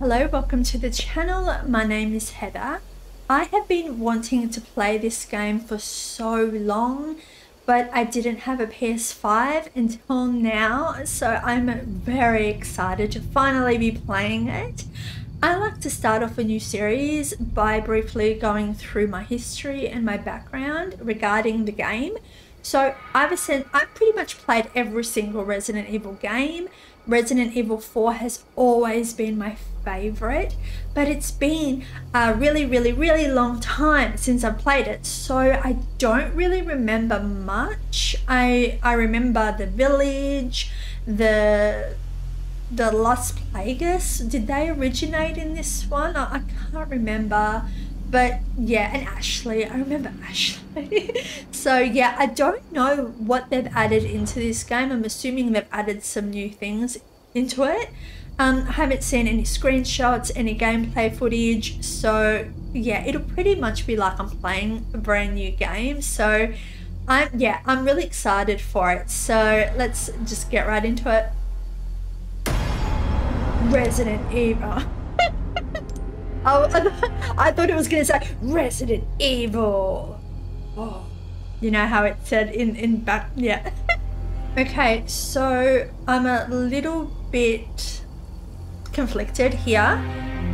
Hello, welcome to the channel. My name is Heather. I have been wanting to play this game for so long, but I didn't have a PS5 until now, so I'm very excited to finally be playing it. I like to start off a new series by briefly going through my history and my background regarding the game. So I've I've pretty much played every single Resident Evil game. Resident Evil 4 has always been my favorite, but it's been a really, really, really long time since I played it, so I don't really remember much. I I remember the village, the the Las Plagas. Did they originate in this one? I, I can't remember. But yeah, and Ashley, I remember Ashley. so yeah, I don't know what they've added into this game. I'm assuming they've added some new things into it. Um, I haven't seen any screenshots, any gameplay footage, so yeah, it'll pretty much be like I'm playing a brand new game. So I'm yeah, I'm really excited for it. So let's just get right into it. Resident Evil. I thought it was gonna say Resident Evil. Oh, you know how it said in in back, yeah. okay, so I'm a little bit conflicted here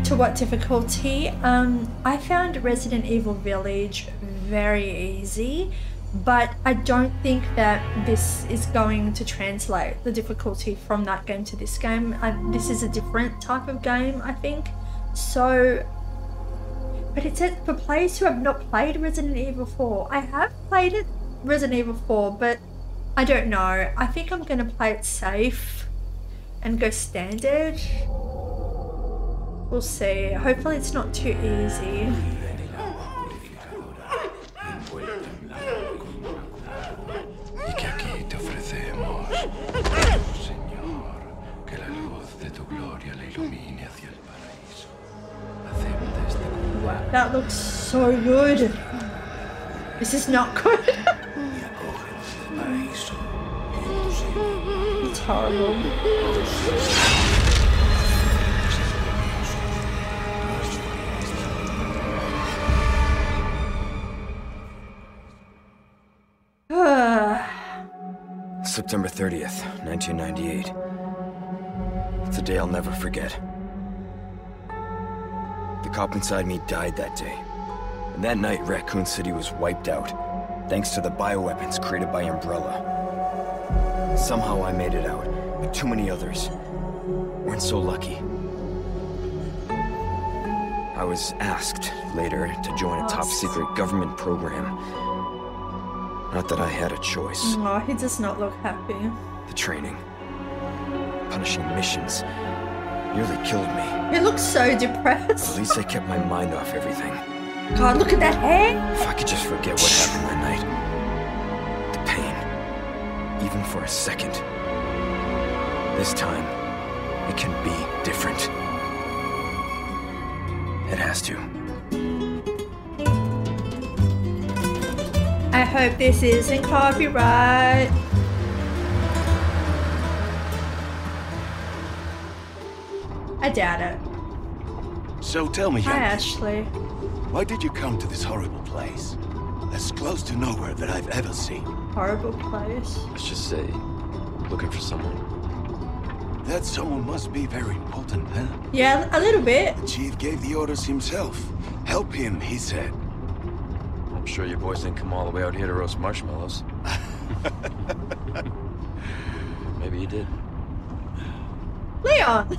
to what difficulty. Um, I found Resident Evil Village very easy, but I don't think that this is going to translate the difficulty from that game to this game. I, this is a different type of game, I think. So, but it says for players who have not played Resident Evil 4, I have played it, Resident Evil 4, but I don't know. I think I'm going to play it safe and go standard. We'll see. Hopefully it's not too easy. Wow, that looks so good. This is not good. it's horrible. September 30th, 1998. It's a day I'll never forget. The cop inside me died that day. And that night, Raccoon City was wiped out, thanks to the bioweapons created by Umbrella. Somehow I made it out, but too many others weren't so lucky. I was asked later to join a top secret government program not that I had a choice. Oh, he does not look happy. The training, punishing missions, nearly killed me. He looks so depressed. At least I kept my mind off everything. God, look at that hair! If I could just forget what happened that night. The pain. Even for a second. This time, it can be different. It has to. I hope this isn't copyright. I doubt it. So tell me, Hi, Ashley. Why did you come to this horrible place? As close to nowhere that I've ever seen. Horrible place? Let's just say, looking for someone. That someone must be very important, huh? Yeah, a little bit. The chief gave the orders himself. Help him, he said. I'm sure your boys didn't come all the way out here to roast marshmallows. Maybe you did. Leon!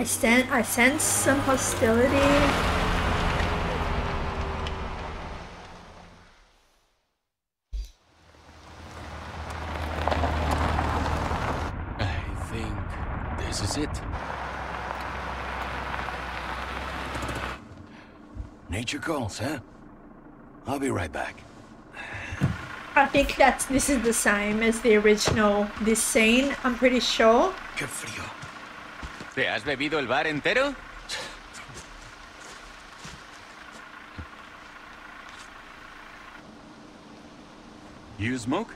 I stand I sense some hostility. I think this is it. nature calls, huh? I'll be right back. I think that this is the same as the original this scene, I'm pretty sure. ¿Te has bebido el bar entero? You smoke?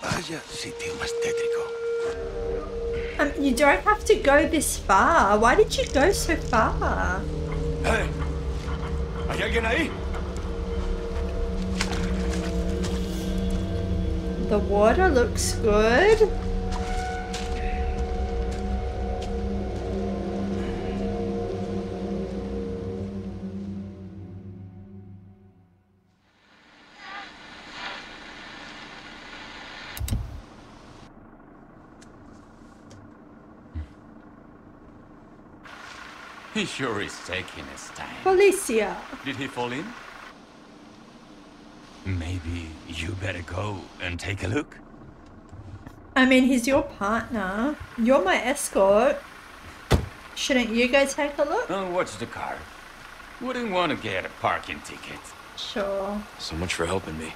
Vaya sitio más tétrico. Um, you don't have to go this far. Why did you go so far? ¡Eh! ¿Hay alguien ahí? The water looks good. He sure is taking his time. Policia. Did he fall in? Maybe you better go and take a look. I mean, he's your partner. You're my escort. Shouldn't you go take a look? Oh, watch the car. Wouldn't want to get a parking ticket. Sure. So much for helping me.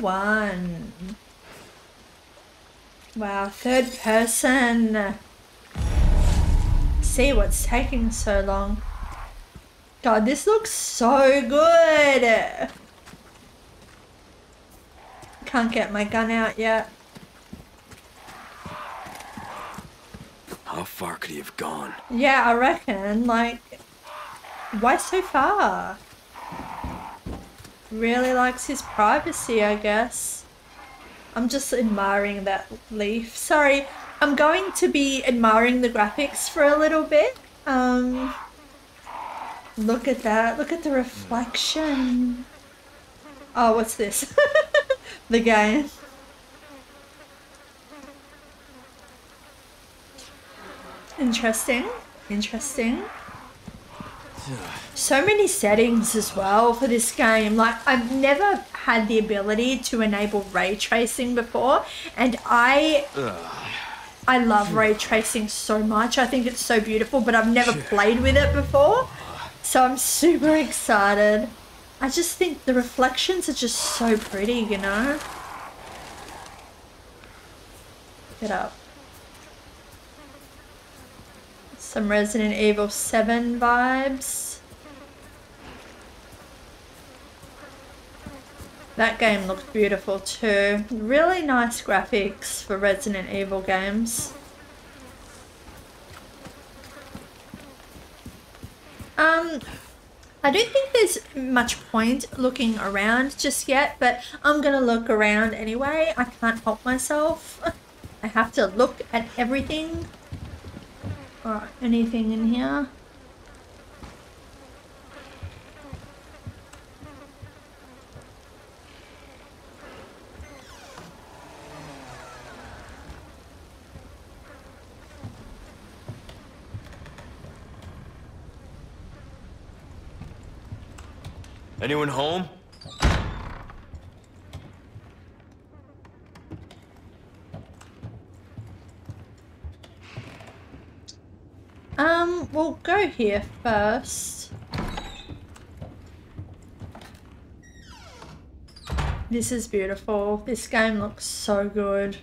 1. Wow, third person. See what's taking so long. God, this looks so good. Can't get my gun out yet. How far could he have gone? Yeah, I reckon. Like, why so far? Really likes his privacy, I guess. I'm just admiring that leaf. Sorry, I'm going to be admiring the graphics for a little bit. Um, look at that. Look at the reflection. Oh, what's this? the game. Interesting. Interesting. So many settings as well for this game. Like, I've never had the ability to enable ray tracing before, and I. I love ray tracing so much. I think it's so beautiful, but I've never played with it before. So I'm super excited. I just think the reflections are just so pretty, you know? Get up. Some Resident Evil 7 vibes. That game looks beautiful too. Really nice graphics for Resident Evil games. Um, I don't think there's much point looking around just yet, but I'm gonna look around anyway. I can't help myself. I have to look at everything. Alright, anything in here? Anyone home? Um, we'll here first. This is beautiful. This game looks so good.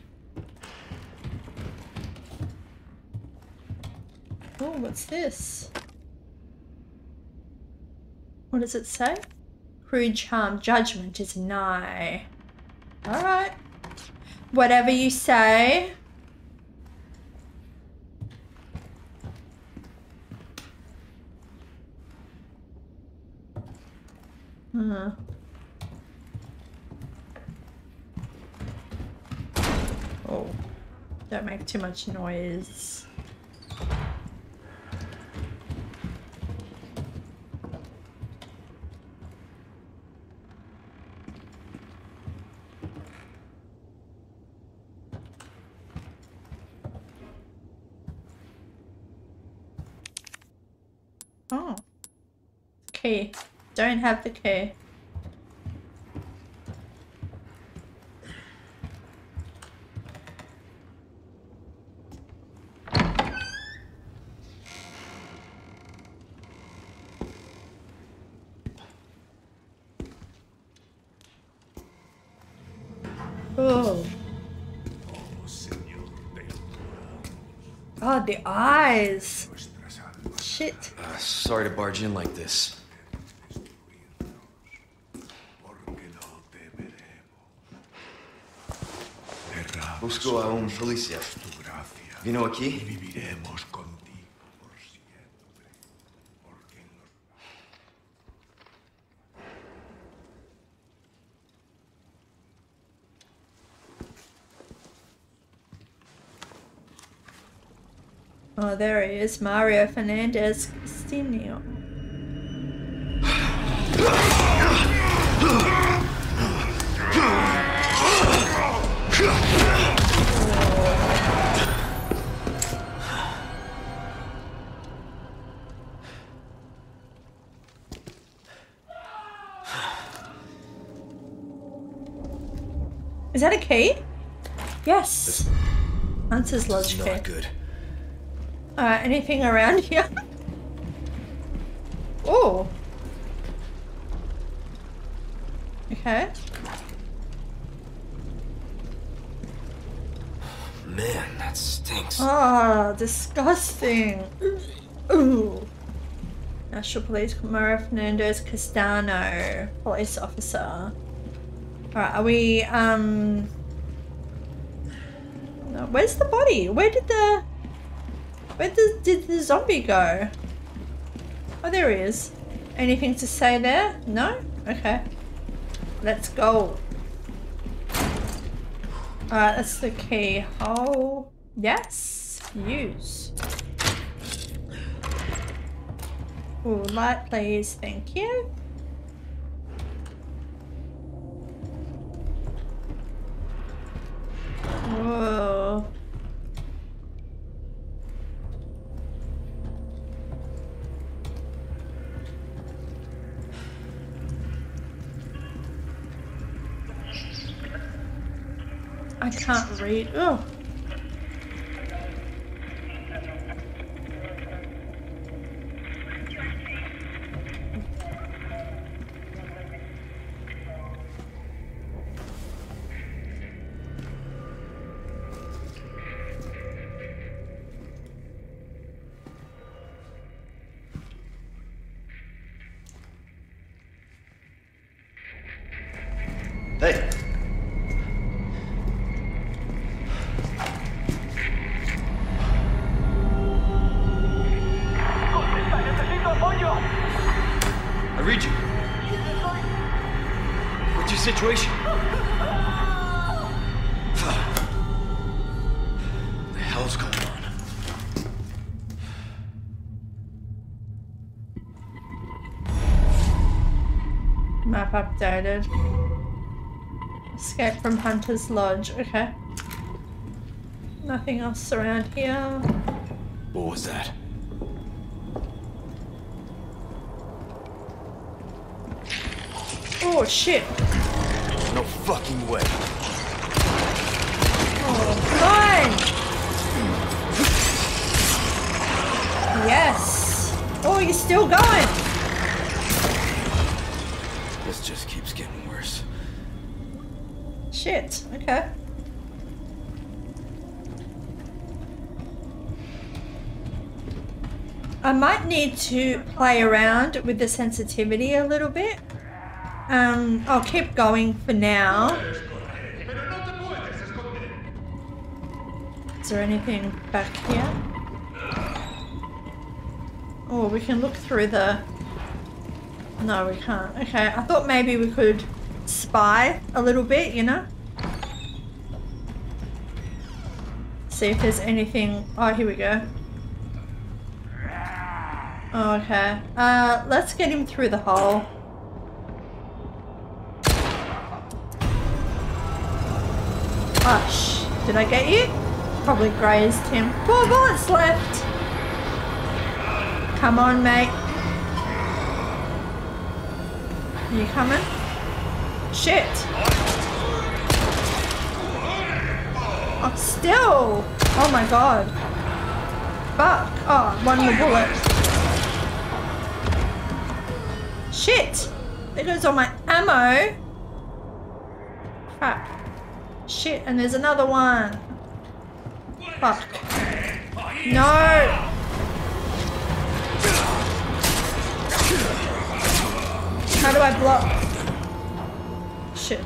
Oh, what's this? What does it say? Crude charm judgment is nigh. Alright. Whatever you say. huh. Oh, don't make too much noise. Oh. don't have the key. The eyes. Shit. Uh, sorry to barge in like this. Busco a un policía. Vino aquí? Oh, there he is, Mario Fernandez Castillo. Is that a key? Yes. Hunter's Lodge key. Not good. Alright, anything around here? Oh. Okay. Man, that stinks. Oh, disgusting. Ooh. National Police Mario Fernandez Castano, police officer. Alright, are we, um... Where's the body? Where did. Where did, did the zombie go? Oh, there he is. Anything to say there? No? Okay. Let's go. Alright, that's the key. Oh, yes. Use. Ooh, light please. Thank you. Can't. Oh. Escape from Hunter's Lodge. Okay. Nothing else around here. What was that? Oh shit. No fucking way. Oh! Yes! Oh, you're still going! Just keeps getting worse. Shit, okay. I might need to play around with the sensitivity a little bit. Um, I'll keep going for now. Is there anything back here? Oh, we can look through the... No, we can't. Okay, I thought maybe we could spy a little bit, you know? See if there's anything... Oh, here we go. Oh, okay. Uh, let's get him through the hole. Hush. Did I get you? Probably grazed him. Four bullets left. Come on, mate. You coming? Shit. Oh, still. Oh my god. Fuck. Oh, one more bullet. Shit. There goes all my ammo. Crap. Shit, and there's another one. Fuck. No. How do I block? Shit.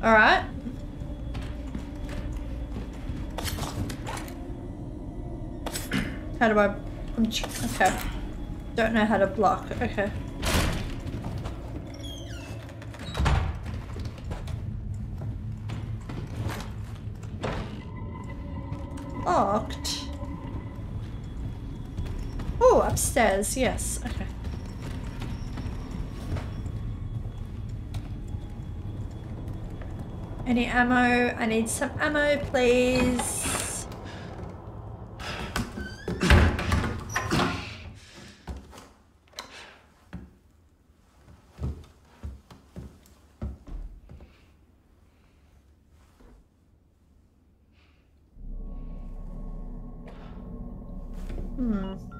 Alright. How do I... Okay. Don't know how to block. Okay. Locked. Yes. Okay. Any ammo? I need some ammo, please. Hmm.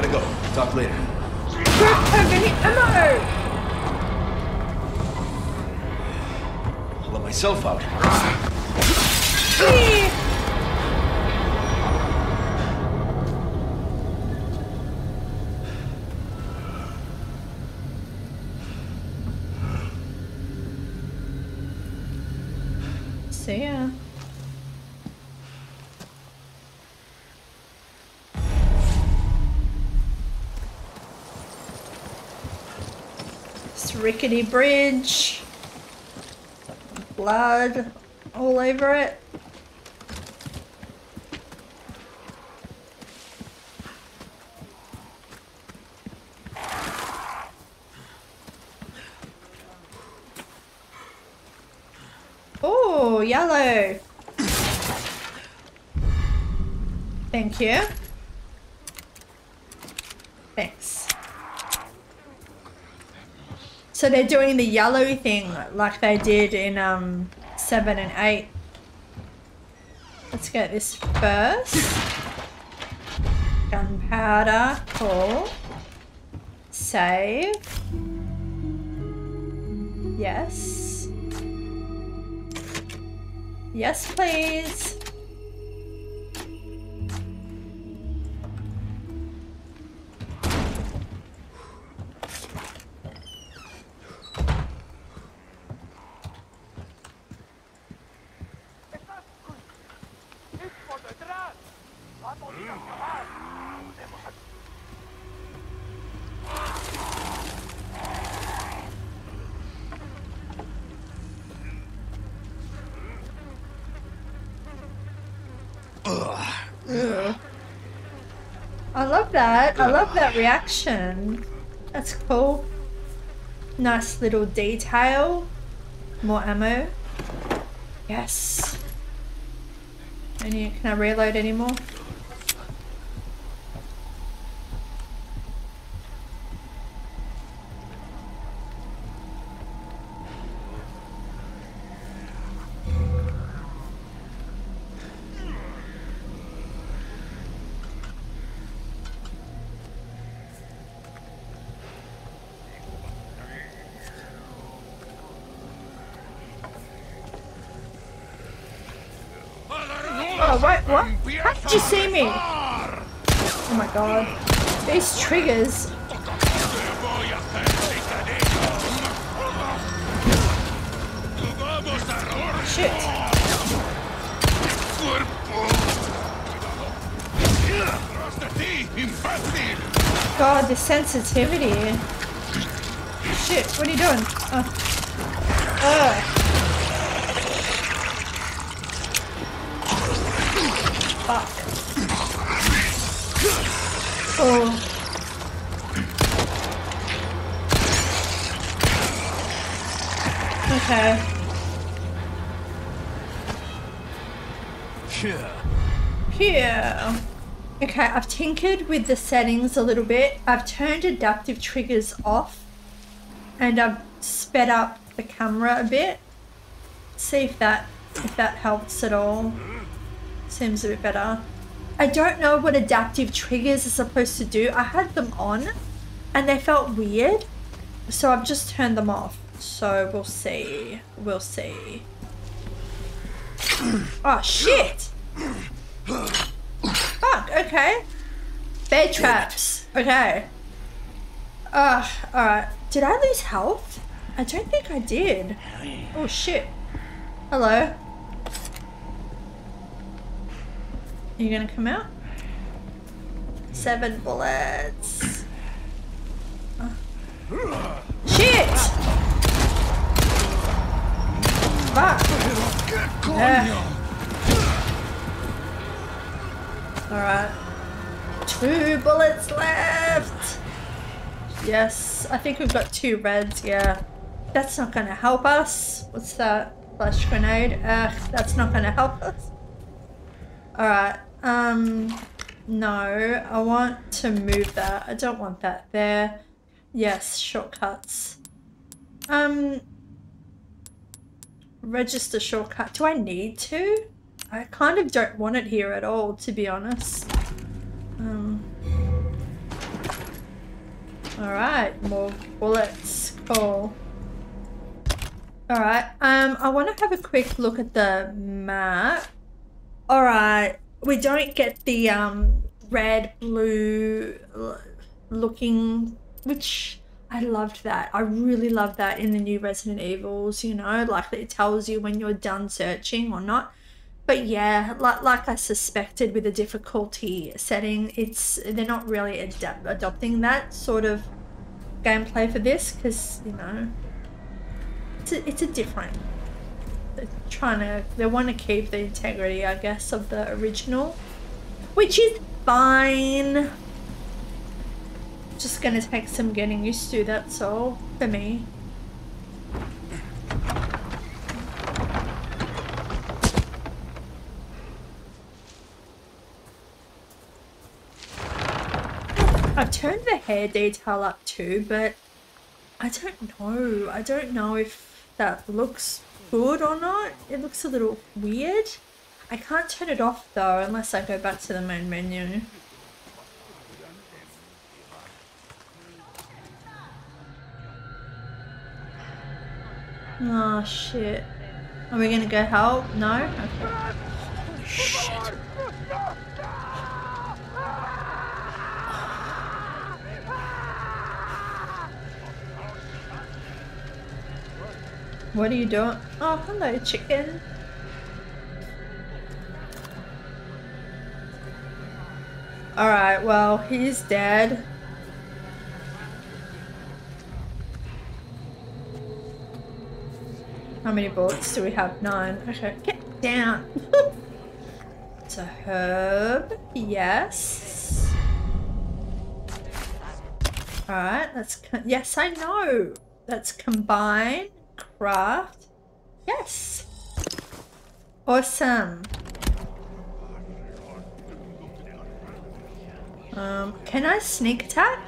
Gotta go. Talk later. Don't have any ammo! I'll let myself out. Eh. Rickety bridge. Blood all over it. Oh, yellow. Thank you. Thanks. So they're doing the yellow thing like they did in um seven and eight. Let's get this first. Gunpowder, cool. Save. Yes. Yes, please. That. I love that reaction. That's cool. Nice little detail. More ammo. Yes. Any, can I reload anymore? Did you see me? Oh my god. These triggers. Shit. God, the sensitivity. Shit, what are you doing? Oh. Ugh. Oh. Okay. Here. Okay, I've tinkered with the settings a little bit. I've turned adaptive triggers off and I've sped up the camera a bit. See if that if that helps at all. Seems a bit better. I don't know what adaptive triggers are supposed to do. I had them on and they felt weird. So I've just turned them off. So we'll see. We'll see. oh shit! Fuck, okay. Bear traps. Okay. Uh, alright. Did I lose health? I don't think I did. Oh shit. Hello. You gonna come out? Seven bullets. Shit! Fuck. Uh. Alright. Two bullets left! Yes, I think we've got two reds, yeah. That's not gonna help us. What's that? Flash grenade? Ugh, that's not gonna help us. Alright, um... No, I want to move that. I don't want that there. Yes, shortcuts. Um... Register shortcut. Do I need to? I kind of don't want it here at all, to be honest. Um, Alright, more bullets. Cool. Alright, um, I want to have a quick look at the map. Alright, we don't get the um, red, blue looking, which I loved that. I really love that in the new Resident Evils, you know, like it tells you when you're done searching or not but yeah, like, like I suspected with the difficulty setting, it's they're not really ad adopting that sort of gameplay for this because you know it's a, it's a different. Trying to they want to keep the integrity, I guess, of the original, which is fine. Just gonna take some getting used to. That's all for me. I've turned the hair detail up too, but I don't know. I don't know if that looks good or not. It looks a little weird. I can't turn it off though unless I go back to the main menu. Oh shit. Are we gonna go help? No? Okay. Shit. What are you doing? Oh, hello, chicken. Alright, well, he's dead. How many bullets do we have? Nine. Okay, get down. it's a herb. Yes. Alright, let's... Yes, I know. Let's combine craft. Yes. Awesome. Um, can I sneak attack?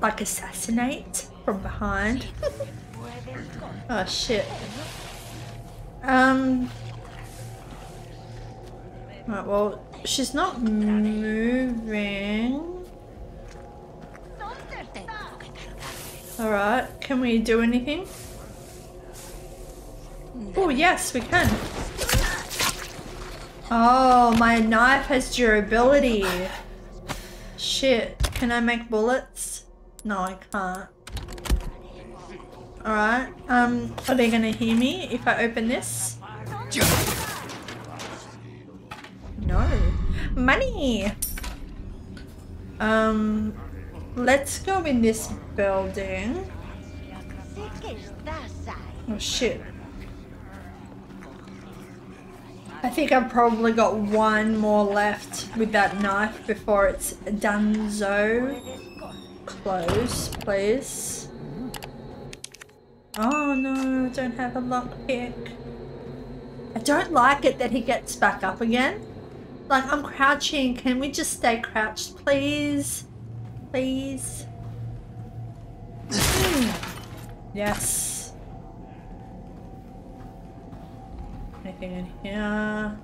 Like assassinate from behind? oh shit. Um. Right, well, she's not moving. Alright, can we do anything? Oh, yes, we can. Oh, my knife has durability. Shit, can I make bullets? No, I can't. Alright, um, are they gonna hear me if I open this? No. Money! Um, let's go in this building. Oh shit. I think I've probably got one more left with that knife before it's done so. Close, please. Oh no, don't have a lockpick. I don't like it that he gets back up again. Like, I'm crouching. Can we just stay crouched, please? Please. Hmm. yes. Anything in here?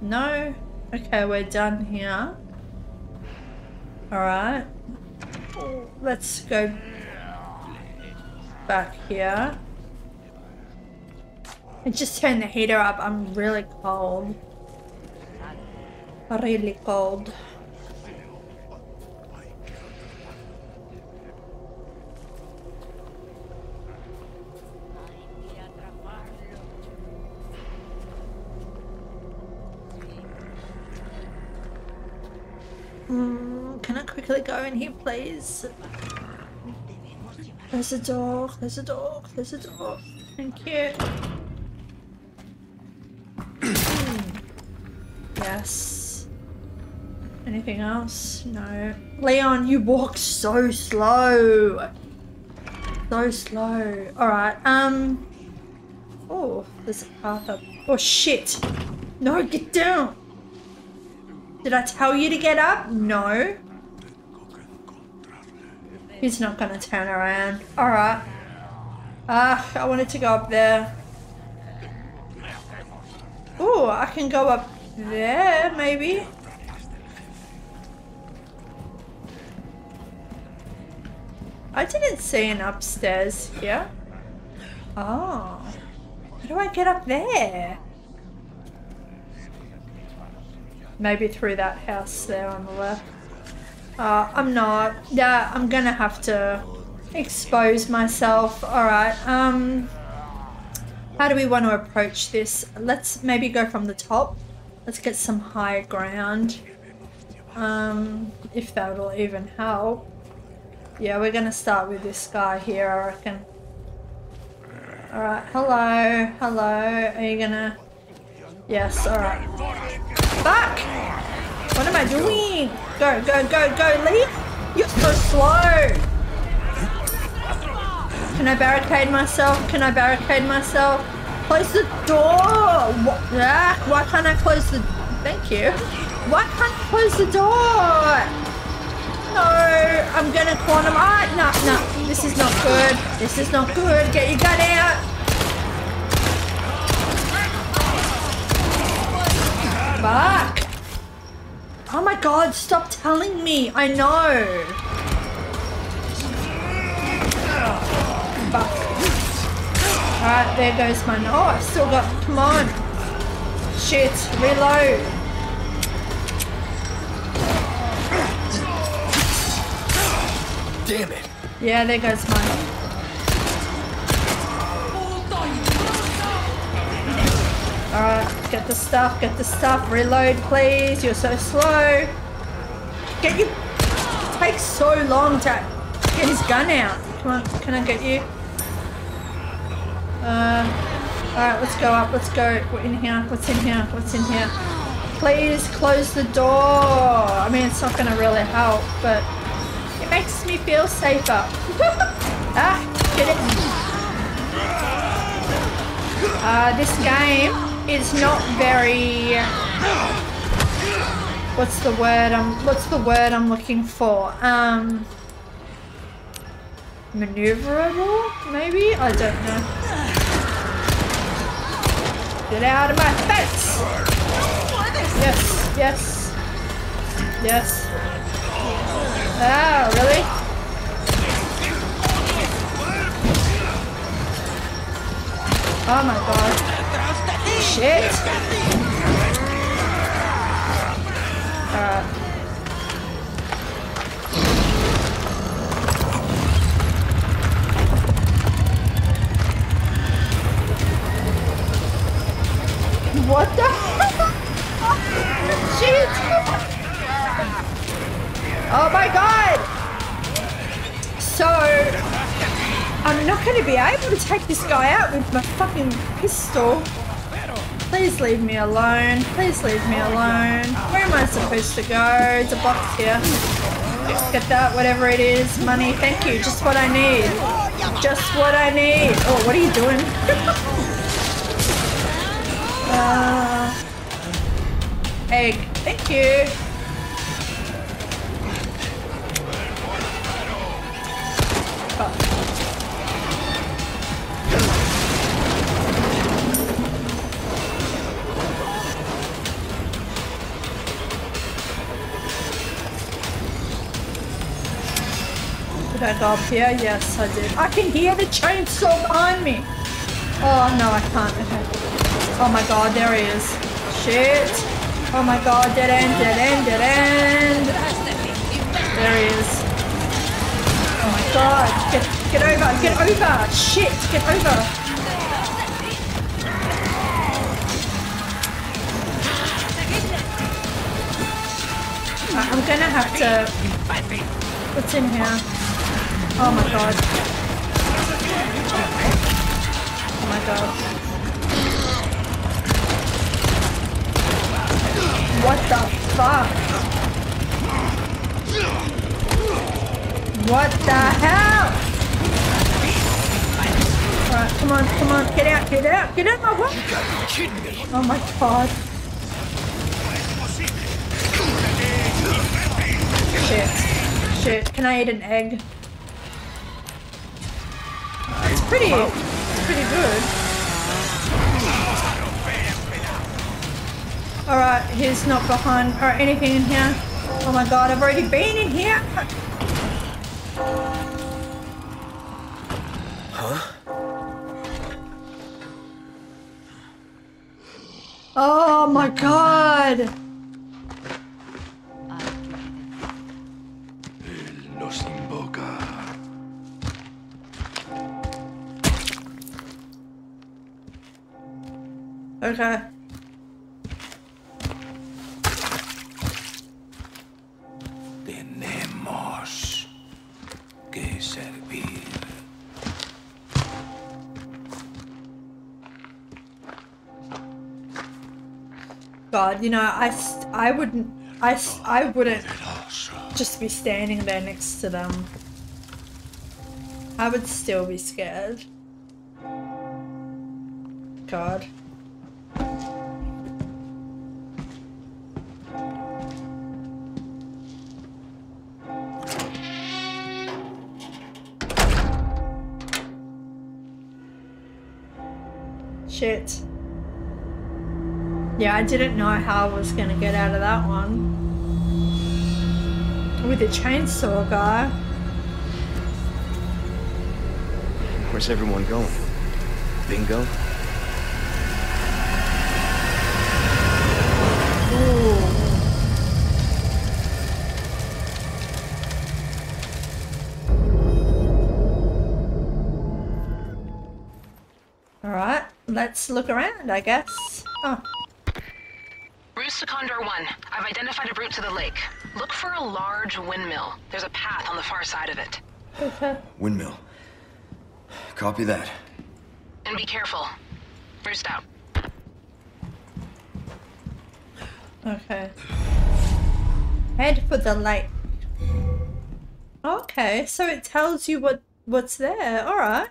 No? Okay, we're done here. Alright. Let's go back here. I just turned the heater up. I'm really cold. Really cold. Mm, can I quickly go in here, please? There's a door, there's a door, there's a door. Thank you. yes. Anything else? No. Leon, you walk so slow. So slow. Alright, um... Oh, there's a path up. Oh shit! No, get down! Did I tell you to get up? No. He's not gonna turn around. Alright. Ah, I wanted to go up there. Oh, I can go up there, maybe. I didn't see an upstairs here. Oh. How do I get up there? Maybe through that house there on the left. Uh, I'm not. Yeah, I'm gonna have to expose myself. Alright, um... How do we want to approach this? Let's maybe go from the top. Let's get some high ground. Um, if that'll even help. Yeah, we're gonna start with this guy here, I reckon. Alright, hello, hello. Are you gonna... Yes, alright. Fuck! What am I doing? Go, go, go, go, Lee! You're so slow! Can I barricade myself? Can I barricade myself? Close the door! What? Ah, why can't I close the... Thank you. Why can't I close the door? No, I'm gonna quantum... Ah, no, no. This is not good. This is not good. Get your gun out. Fuck. Oh my god, stop telling me. I know. Fuck. Alright, there goes my... Oh, I've still got... Come on. Shit, reload. Damn it! Yeah, there goes mine. Alright, get the stuff, get the stuff. Reload, please. You're so slow. Get you. It takes so long to get his gun out. Come on, can I get you? Uh, Alright, let's go up. Let's go. What in here? What's in here? What's in here? Please close the door. I mean, it's not going to really help, but makes me feel safer. ah, get it. Uh, this game is not very. What's the word? I'm. What's the word I'm looking for? Um. Maneuverable, maybe? I don't know. Get out of my face! Yes, yes, yes. Ah, really? Oh my god. Shit. Alright. What the shit! Oh my god! So, I'm not going to be able to take this guy out with my fucking pistol. Please leave me alone. Please leave me alone. Where am I supposed to go? There's a box here. Get that, whatever it is. Money, thank you. Just what I need. Just what I need. Oh, what are you doing? uh, egg, thank you. Did I go up here? Yes, I did. I can hear the chainsaw behind me. Oh, no, I can't. Okay. Oh my god, there he is. Shit. Oh my god, dead end, dead end, dead end. There he is. Oh my god. Get, get over, get over. Shit, get over. I'm gonna have to... What's in here? Oh my god. Oh my god. What the fuck? What the hell? Alright, come on, come on, get out, get out, get out my way! Oh my god. Shit. Shit. Can I eat an egg? Pretty, it's pretty good. Alright, he's not behind, or anything in here. Oh my god, I've already been in here! Huh? Oh my god! Okay. Tenemos que servir. God, you know, I, I wouldn't, I, I wouldn't just be standing there next to them. I would still be scared. God. Shit. Yeah, I didn't know how I was gonna get out of that one. With the chainsaw guy. Where's everyone going? Bingo? Let's look around, I guess. Oh, Roost to Condor 1. I've identified a route to the lake. Look for a large windmill. There's a path on the far side of it. okay. Windmill. Copy that. And be careful. Roost out. Okay. Head for the lake. Okay, so it tells you what what's there. All right.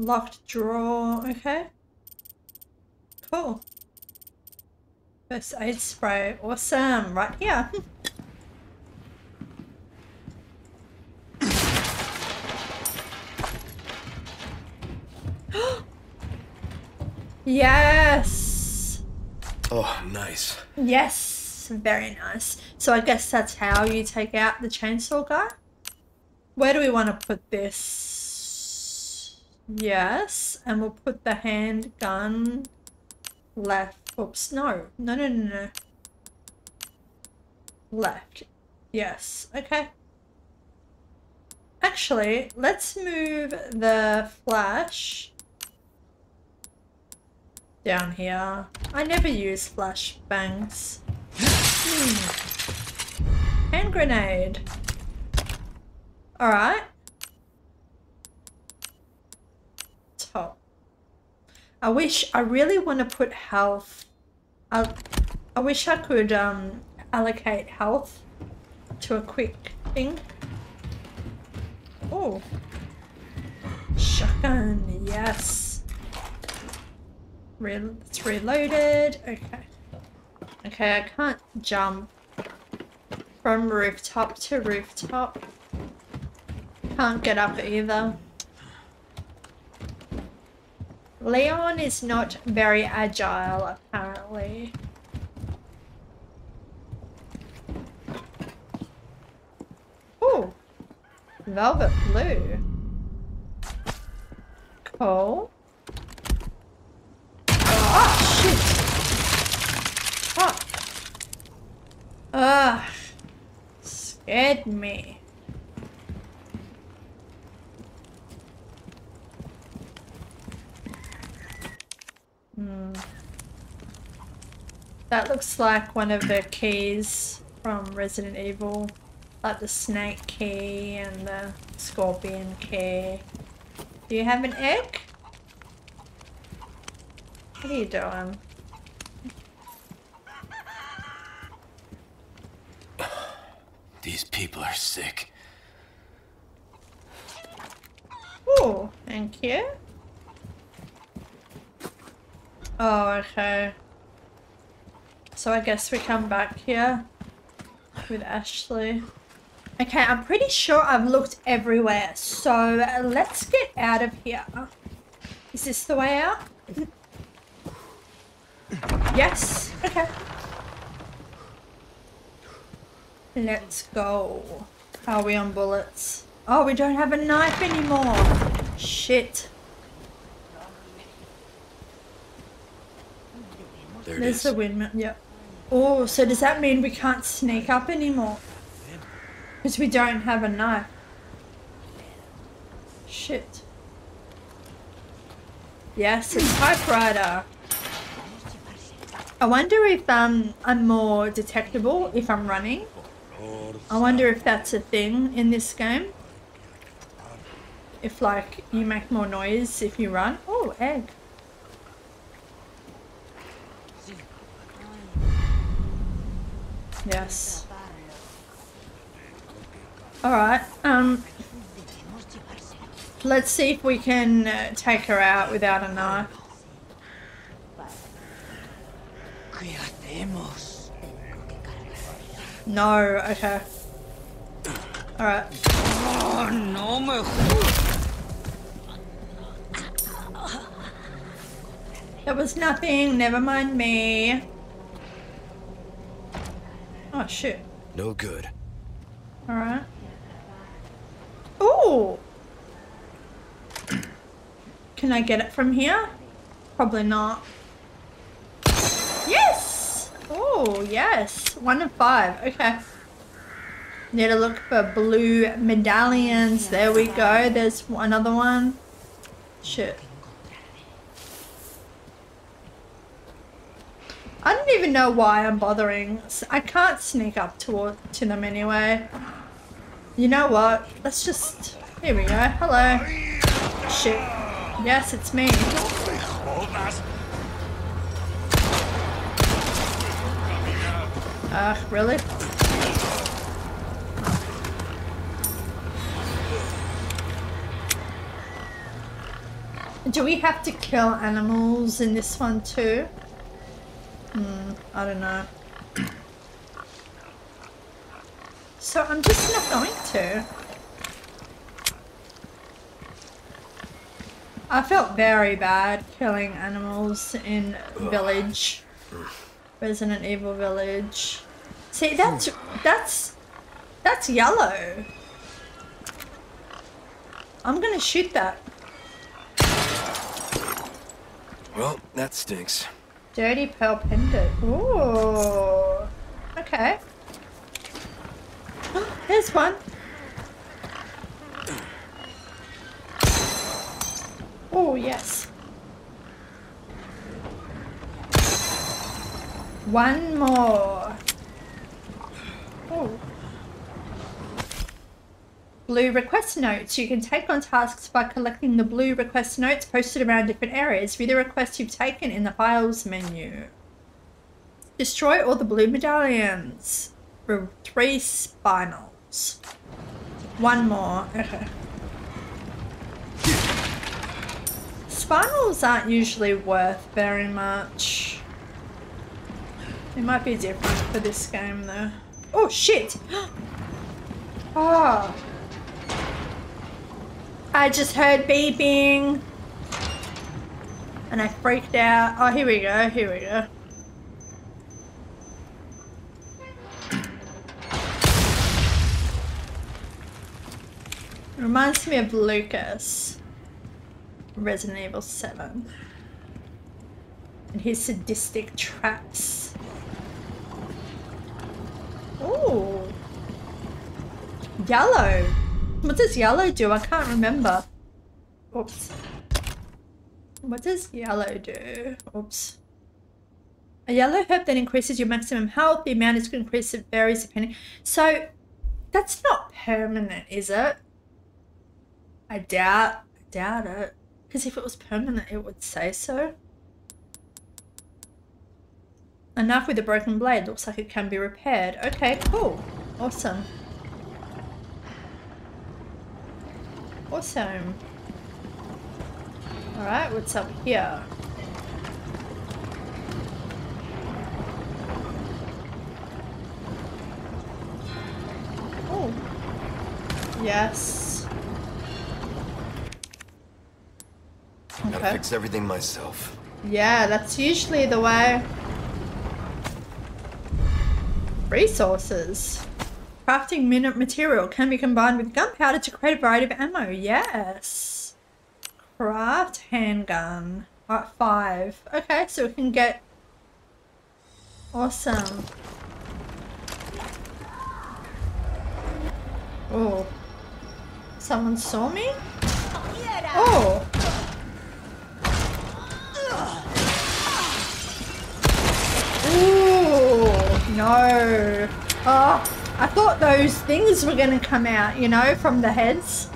Locked drawer. Okay. Cool. First aid spray. Awesome. Right here. yes. Oh, nice. Yes, very nice. So I guess that's how you take out the chainsaw guy. Where do we want to put this? Yes, and we'll put the handgun left. Oops, no. No, no, no, no. Left. Yes, okay. Actually, let's move the flash down here. I never use flashbangs. Hmm. Hand grenade. Alright. Top. I wish, I really want to put health. I, I wish I could um, allocate health to a quick thing. Oh. Shotgun, yes. Re it's reloaded. Okay. Okay, I can't jump from rooftop to rooftop. Can't get up either. Leon is not very agile, apparently. Oh, velvet blue. Cool. Oh, shit. Fuck. Ugh. Scared me. Hmm. That looks like one of the keys from Resident Evil. Like the snake key and the scorpion key. Do you have an egg? What are you doing? These people are sick. Oh, thank you. Oh, okay. So I guess we come back here with Ashley. Okay, I'm pretty sure I've looked everywhere, so let's get out of here. Is this the way out? Yes. Okay. Let's go. Are we on bullets? Oh, we don't have a knife anymore. Shit. There it There's is. the windmill. Yep. Oh, so does that mean we can't sneak up anymore? Because we don't have a knife. Shit. Yes, a typewriter. I wonder if um I'm more detectable if I'm running. I wonder if that's a thing in this game. If like you make more noise if you run. Oh, egg. Yes. Alright, um, let's see if we can uh, take her out without a knife. No, okay. Alright. That was nothing, never mind me. Oh shit. No good. Alright. Ooh! Can I get it from here? Probably not. Yes! Oh, yes. One of five. Okay. Need to look for blue medallions. There we go. There's another one. Shit. I don't even know why I'm bothering. I can't sneak up to, to them anyway. You know what? Let's just... Here we go. Hello. Shit. Yes, it's me. Ugh, really? Do we have to kill animals in this one too? Hmm, I don't know. So I'm just not going to. I felt very bad killing animals in Village. Resident Evil Village. See, that's, that's, that's yellow. I'm gonna shoot that. Well, that stinks. Dirty pearl pendant. Ooh. Okay. Oh, There's one. Oh, yes. One more. Oh. Blue request notes. You can take on tasks by collecting the blue request notes posted around different areas. View the requests you've taken in the files menu. Destroy all the blue medallions. Three spinels. One more. Spinels aren't usually worth very much. It might be different for this game though. Oh shit! Oh. I just heard beeping. And I freaked out. Oh, here we go, here we go. Reminds me of Lucas. Resident Evil 7. And his sadistic traps. Ooh. Yellow. What does yellow do? I can't remember. Oops. What does yellow do? Oops. A yellow herb that increases your maximum health. The amount is increased it varies depending. So that's not permanent, is it? I doubt I doubt it. Because if it was permanent it would say so. Knife with a broken blade looks like it can be repaired. Okay, cool. Awesome. Awesome. Alright, what's up here? Oh. Yes. Gotta fix everything myself. Yeah, that's usually the way. Resources. Crafting minute material can be combined with gunpowder to create a variety of ammo. Yes. Craft handgun. Alright, five. Okay, so we can get... Awesome. Oh. Someone saw me? Oh. Ooh, no. Oh, I thought those things were to come out, you know, from the heads.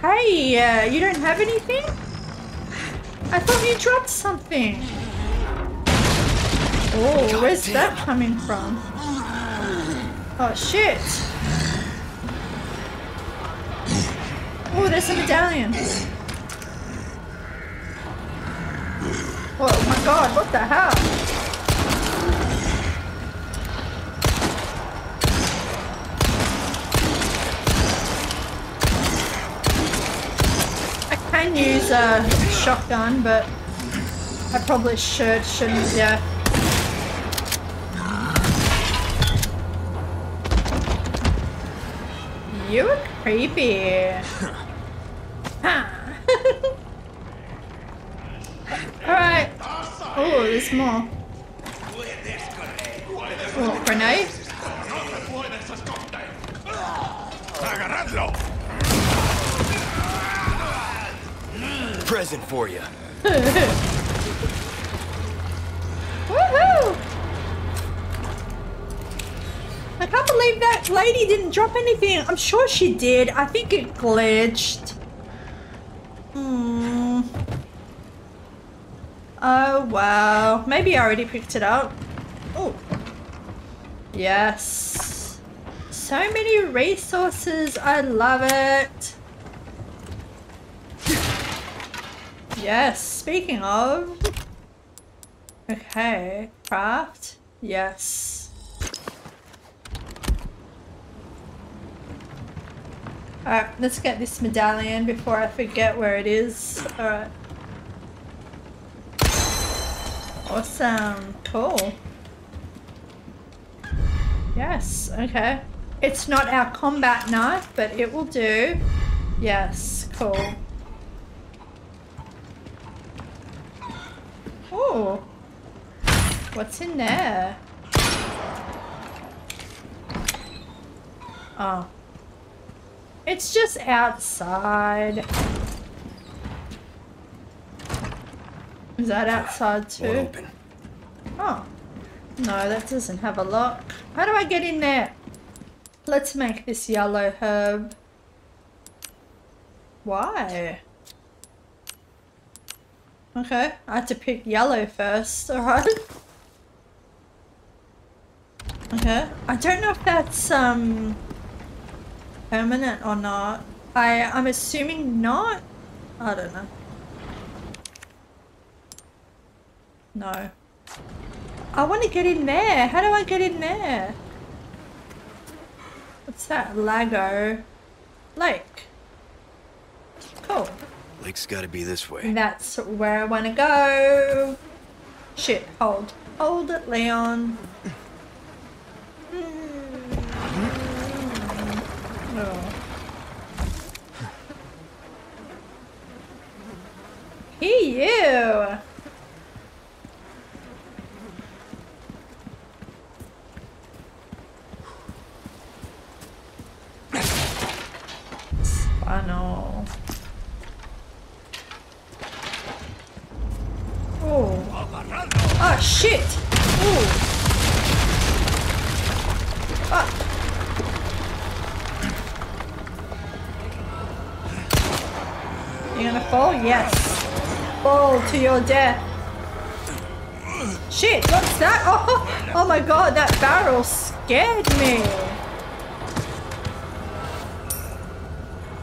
Hey, uh, you don't have anything? I thought you dropped something. Oh, where's that coming from? Oh, shit. Oh, there's a medallion. Oh my god, what the hell? Can use a shotgun, but I probably should, shouldn't, yeah. You are creepy. Alright. Oh, there's more. Oh, grenade? Present for you. Woohoo! I can't believe that lady didn't drop anything. I'm sure she did. I think it glitched. Hmm. Oh, wow. Maybe I already picked it up. Oh. Yes. So many resources. I love it. Yes, speaking of. Okay, craft. Yes. Alright, let's get this medallion before I forget where it is. Alright. Awesome. Cool. Yes, okay. It's not our combat knife, but it will do. Yes, cool. Oh. What's in there? Oh. It's just outside. Is that outside too? open. Oh. No, that doesn't have a lock. How do I get in there? Let's make this yellow herb. Why? Okay, I had to pick yellow first, alright? Okay, I don't know if that's um permanent or not. I I'm assuming not. I don't know. No. I want to get in there. How do I get in there? What's that? Lago. Lake. Cool. Lake's gotta be this way. That's where I want to go. Shit, hold. Hold it, Leon. Hmm. Oh. Hey, you! I know. Oh. Oh shit! Oh. Ah. You gonna fall? Yes. Fall to your death. Shit, what's that? Oh, oh my god, that barrel scared me.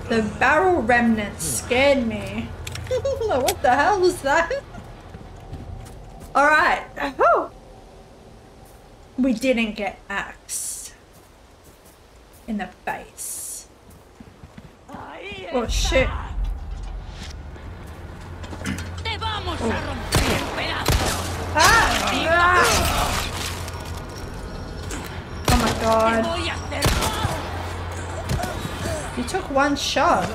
The barrel remnant scared me. what the hell was that? Alright. Whew. We didn't get axed. In the face. Oh shit. ¡Te vamos a romper en pedazos! Ah! Oh my god. You took one shot.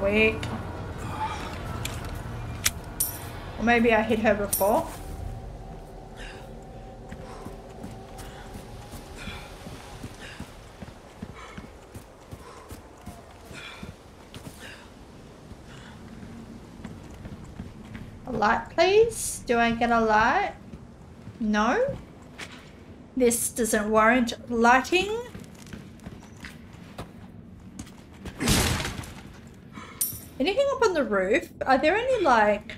Wait. Or maybe I hit her before. A light, please? Do I get a light? No? This doesn't warrant lighting? Anything up on the roof? Are there any like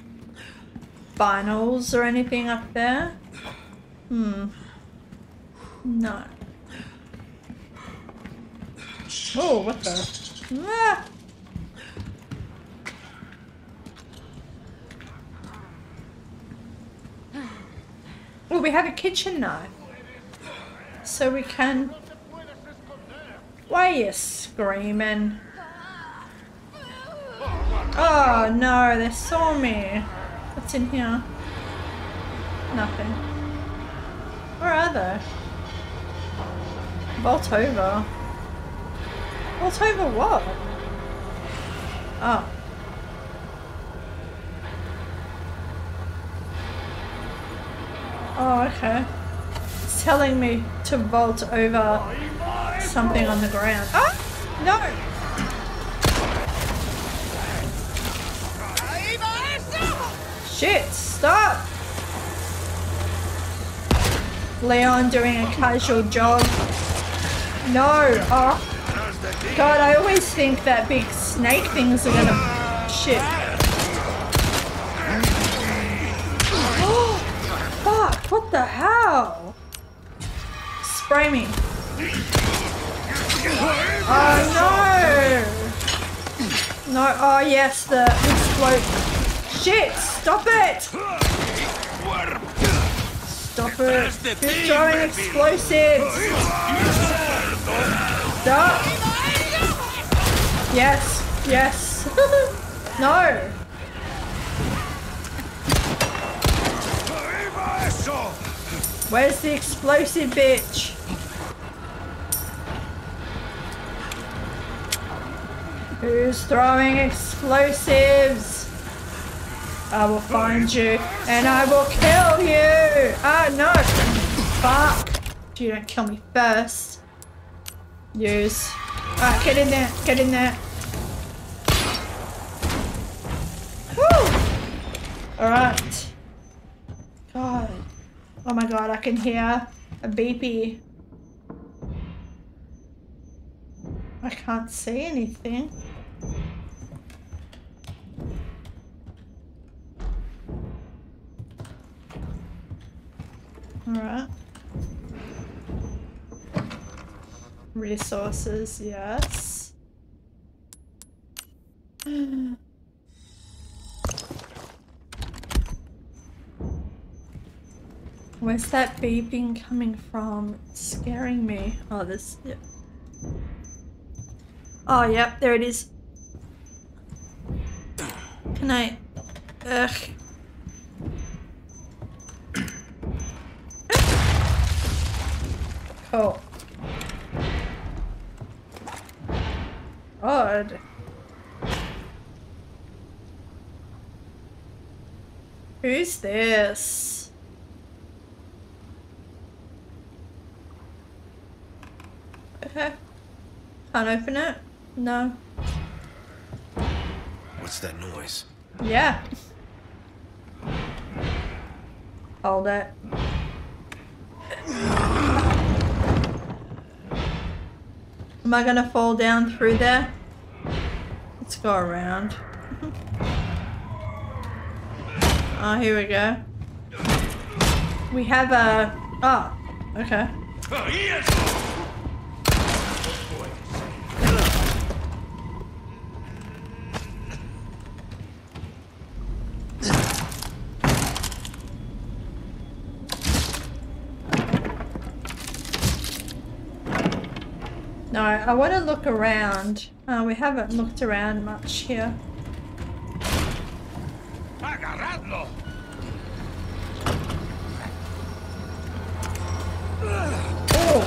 vinyls or anything up there? Hmm. No. Oh, what the? Ah! Oh, we have a kitchen knife. So we can... Why are you screaming? Oh no, they saw me. What's in here? Nothing. Where are they? Vault over. Vault over what? Oh. Oh, okay. It's telling me to vault over something on the ground. Ah! No! Shit, stop! Leon doing a casual jog. No, oh. God, I always think that big snake things are gonna... Shit. Oh, fuck, what the hell? Spray me. Oh no! No, oh yes, the explode. Shit, stop it! Stop it. Who's throwing explosives? Stop! Yes, yes. no! Where's the explosive bitch? Who's throwing explosives? I will find you and I will kill you! Ah, no! Fuck! You don't kill me first. Use. Alright, get in there, get in there. Woo! Alright. God. Oh my god, I can hear a beepy. I can't see anything. Alright. Resources, yes. Where's that beeping coming from? It's scaring me. Oh, this. Yep. Oh, yep, there it is. Can I. Ugh. Oh. Cool. God. Who's this? Okay. Can't open it? No. What's that noise? Yeah. Hold it. Am I gonna fall down through there? Let's go around. Oh, here we go. We have a... Oh, okay. Ah, No, I want to look around. Uh, we haven't looked around much here. Agarradlo! Oh,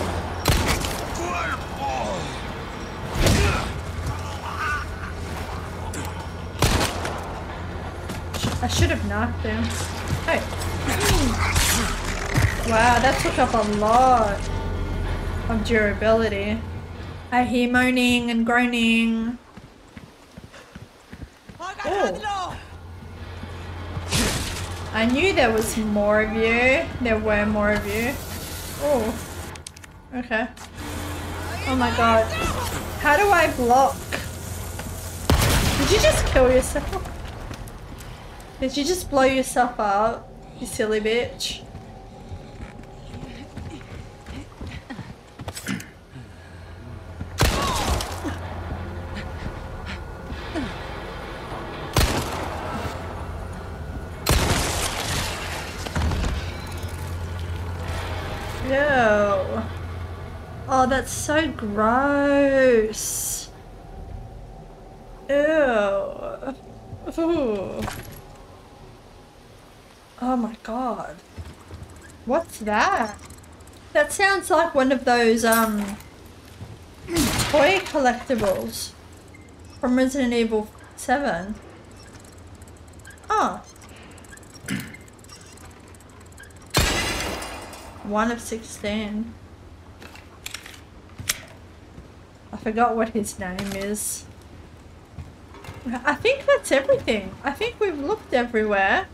I should have knocked him. Hey. Wow, that took up a lot of durability. I hear moaning and groaning. Oh. I knew there was more of you. There were more of you. Oh. Okay. Oh my god. How do I block? Did you just kill yourself? Did you just blow yourself up? You silly bitch. That's so gross. Ew. Ooh. Oh my god. What's that? That sounds like one of those, um, toy collectibles from Resident Evil 7. Oh. One of 16. I forgot what his name is. I think that's everything. I think we've looked everywhere.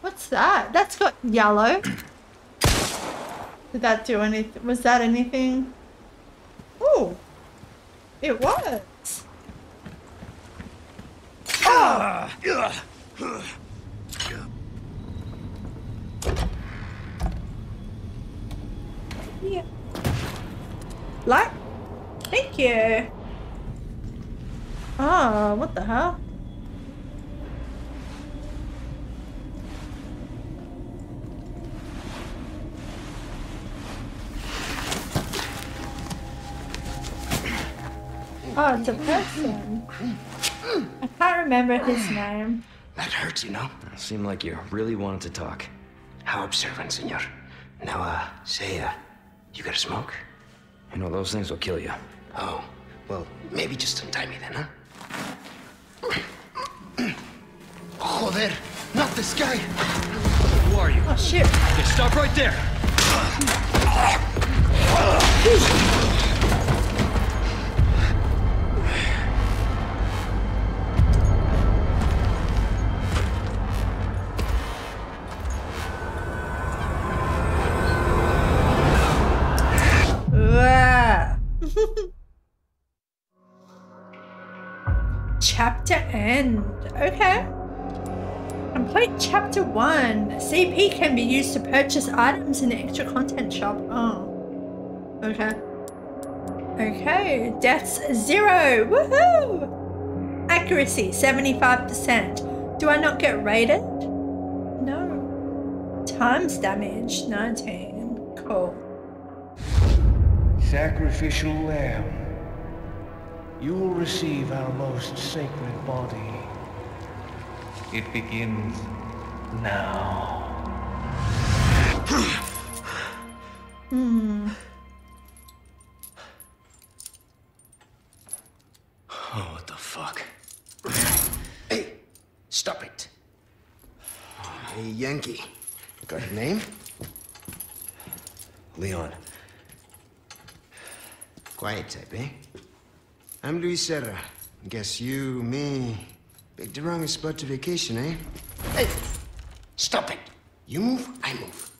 What's that? That's got yellow. Did that do anything? Was that anything? Oh, it was. Oh, yeah. Light? Thank you. Oh, what the hell? Oh, it's a person. I can't remember his name. That hurts, you know. Seemed like you really wanted to talk. How observant, senor. Now, uh, say, uh, you got a smoke? You know, those things will kill you. Oh, well, maybe just untie me then, huh? Joder, not this guy! Who are you? Oh shit. Okay, stop right there. Chapter end. Okay. Complete chapter one. CP can be used to purchase items in the extra content shop. Oh. Okay. Okay. Deaths zero. Woohoo! Accuracy 75%. Do I not get rated? No. Times damage 19. Cool. Sacrificial lamb. You will receive our most sacred body. It begins now. Hmm. Oh, what the fuck? Hey, stop it. Hey, Yankee. Got a name? Leon. Quiet type, eh? I'm Luis Serra. Guess you, me, picked the wrongest spot to vacation, eh? Hey! Stop it! You move, I move.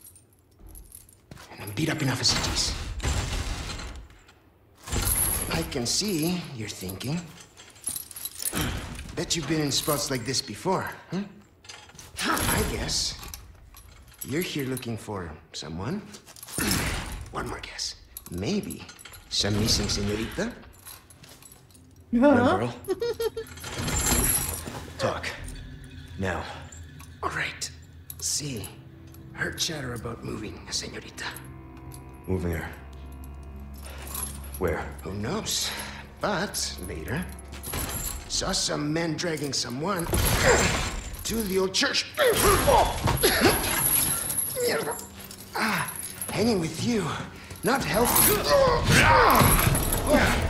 And I'm beat up enough as it is. I can see you're thinking. Bet you've been in spots like this before, huh? I guess. You're here looking for someone? One more guess. Maybe some missing senorita? Huh? Girl. Talk. Now. All right. See, heard chatter about moving a senorita. Moving her. Where? Who knows? But later, saw some men dragging someone to the old church. ah, hanging with you, not healthy.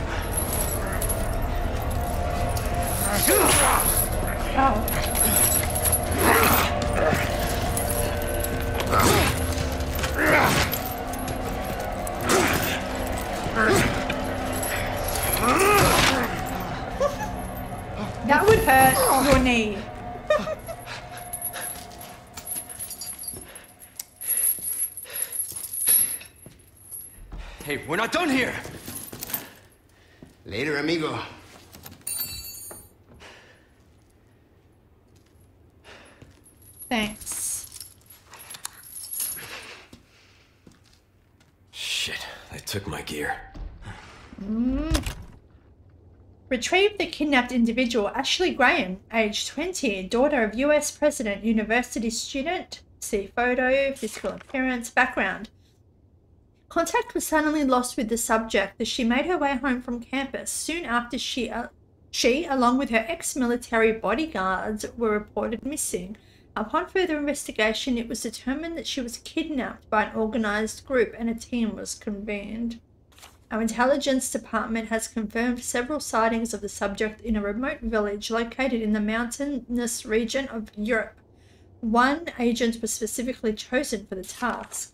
That would hurt your knee. Hey, we're not done here! Later, amigo. Thanks. Shit, they took my gear. Retrieve the kidnapped individual Ashley Graham, age 20, daughter of US President, university student. See photo, physical appearance, background. Contact was suddenly lost with the subject as she made her way home from campus soon after she, uh, she along with her ex-military bodyguards, were reported missing. Upon further investigation, it was determined that she was kidnapped by an organized group and a team was convened. Our intelligence department has confirmed several sightings of the subject in a remote village located in the mountainous region of Europe. One agent was specifically chosen for the task.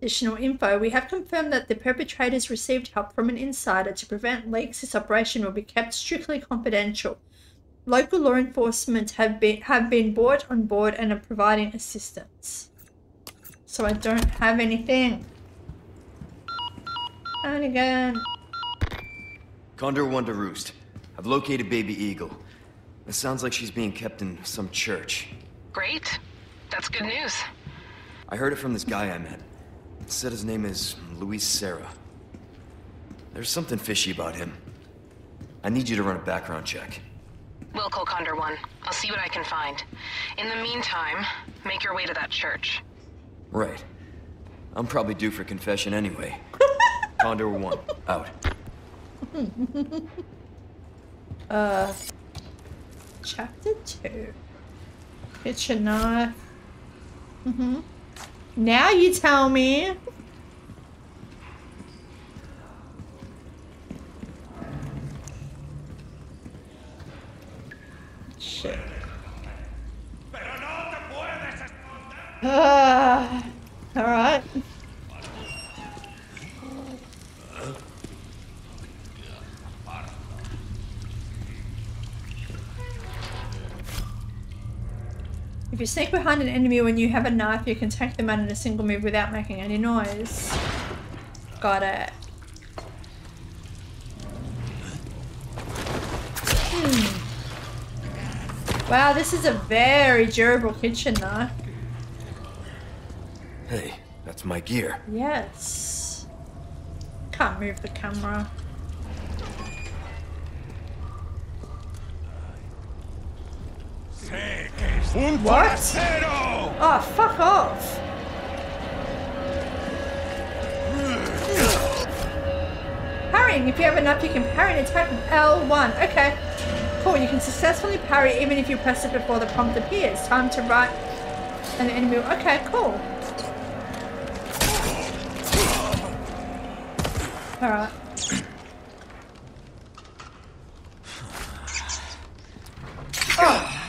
Additional info we have confirmed that the perpetrators received help from an insider to prevent leaks. This operation will be kept strictly confidential. Local law enforcement have been have been brought on board and are providing assistance. So I don't have anything. And again. Condor One to Roost. I've located Baby Eagle. It sounds like she's being kept in some church. Great. That's good news. I heard it from this guy I met. Said his name is Luis Serra. There's something fishy about him. I need you to run a background check. We'll call Condor 1. I'll see what I can find. In the meantime, make your way to that church. Right. I'm probably due for confession anyway. Condor One, out. Uh, chapter two. It's your knife. Mm-hmm. Now you tell me. Shit. Uh, all right. If you sneak behind an enemy when you have a knife, you can take them out in a single move without making any noise. Got it. Hmm. Wow, this is a very durable kitchen though. Hey, that's my gear. Yes. Can't move the camera. What? Oh, fuck off. Parrying. If you have enough, you can parry an attack with L1. Okay. Cool. You can successfully parry even if you press it before the prompt appears. Time to write an enemy. Okay, cool. Alright. Oh.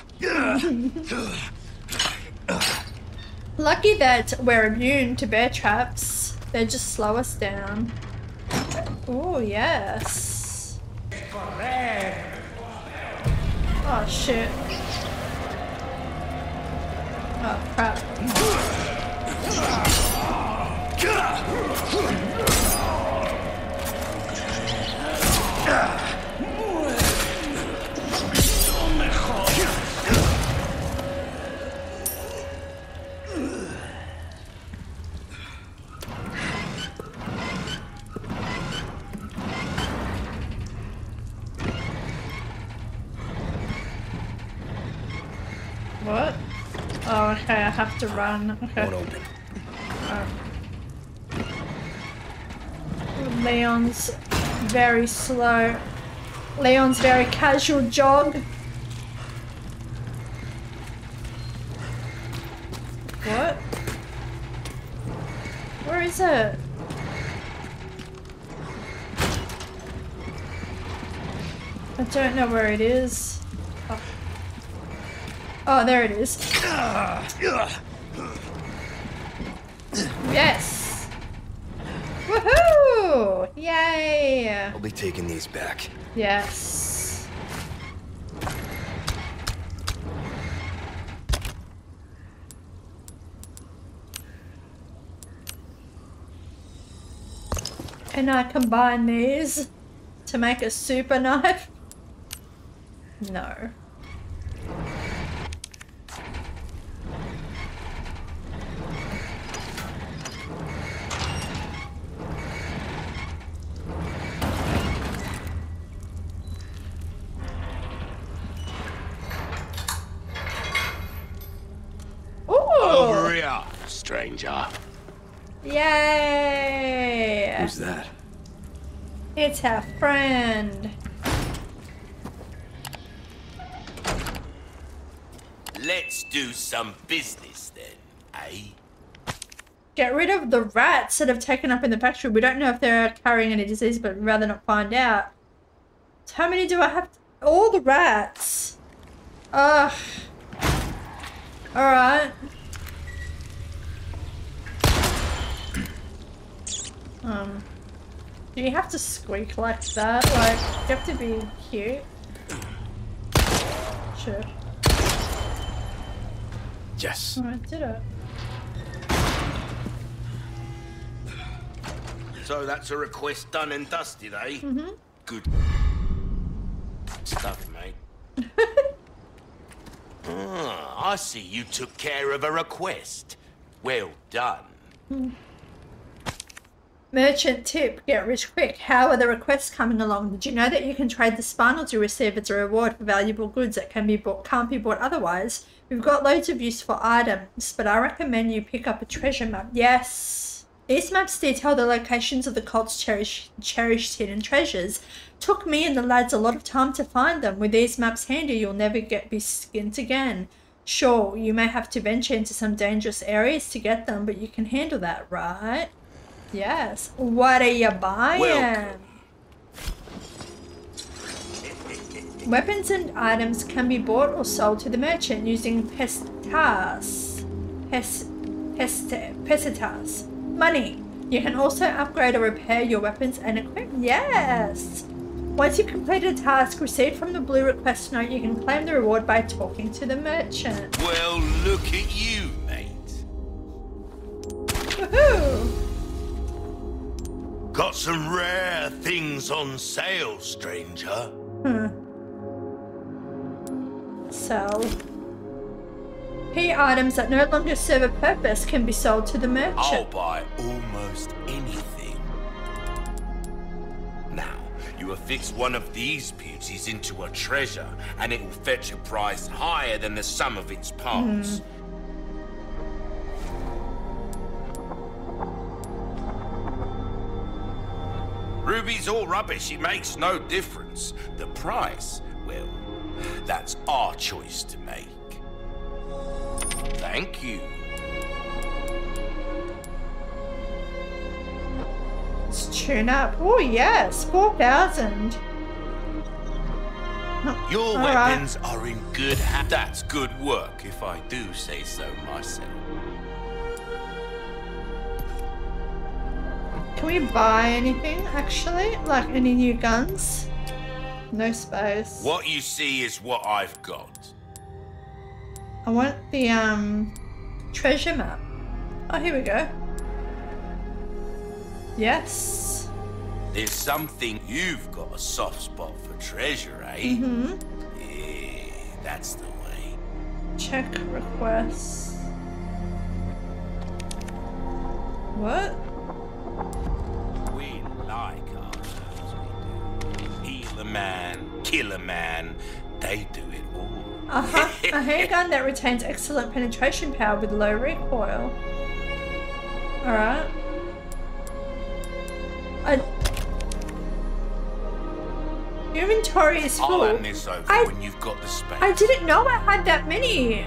Lucky that we're immune to bear traps. They just slow us down. Oh, yes. Oh, shit. Oh, crap. To run. Okay. Won't open. Uh, Leon's very slow. Leon's very casual jog. What? Where is it? I don't know where it is. Oh, oh there it is. Ah, Yes! Woohoo! Yay! I'll be taking these back. Yes. Can I combine these to make a super knife? No. Yay! Who's that? It's our friend. Let's do some business then, eh? Get rid of the rats that have taken up in the factory. We don't know if they're carrying any disease, but we'd rather not find out. So how many do I have? To... All the rats. Ugh. Alright. Um. Do you have to squeak like that? Like, you have to be cute? Sure. Yes. Alright, did it. So that's a request done and dusted, eh? Mm-hmm. Good stuff, mate. ah, I see you took care of a request. Well done. Merchant tip, get rich quick. How are the requests coming along? Did you know that you can trade the spinels you receive as a reward for valuable goods that can be bought can't be bought otherwise? We've got loads of useful items, but I recommend you pick up a treasure map. Yes. These maps detail the locations of the cult's cherished, cherished hidden treasures. Took me and the lads a lot of time to find them. With these maps handy, you'll never get be skint again. Sure, you may have to venture into some dangerous areas to get them, but you can handle that, right? Yes. What are you buying? Welcome. Weapons and items can be bought or sold to the merchant using pestas. Pes, pest, pesetas. Money. You can also upgrade or repair your weapons and equipment. Yes. Once you've completed a task received from the blue request note, you can claim the reward by talking to the merchant. Well, look at you, mate. Woohoo! Got some rare things on sale, stranger. Hmm. Sell. Key items that no longer serve a purpose can be sold to the merchant. I'll buy almost anything. Now, you affix one of these beauties into a treasure, and it will fetch a price higher than the sum of its parts. Ruby's all rubbish, it makes no difference. The price, well, that's our choice to make. Thank you. Let's tune up. Oh yes, 4,000. Your All right. weapons are in good hands. That's good work, if I do say so myself. Can we buy anything actually? Like any new guns? No space. What you see is what I've got. I want the um treasure map. Oh, here we go. Yes. There's something you've got a soft spot for treasure, eh? Mm-hmm. Yeah, that's the way. Check requests. What? We like ourselves, we do. Heal a man, kill a man, they do it all. Uh-huh. a handgun that retains excellent penetration power with low recoil. Alright. I... Your inventory is full. I'll hand this over I- when you've got the space. I didn't know I had that many.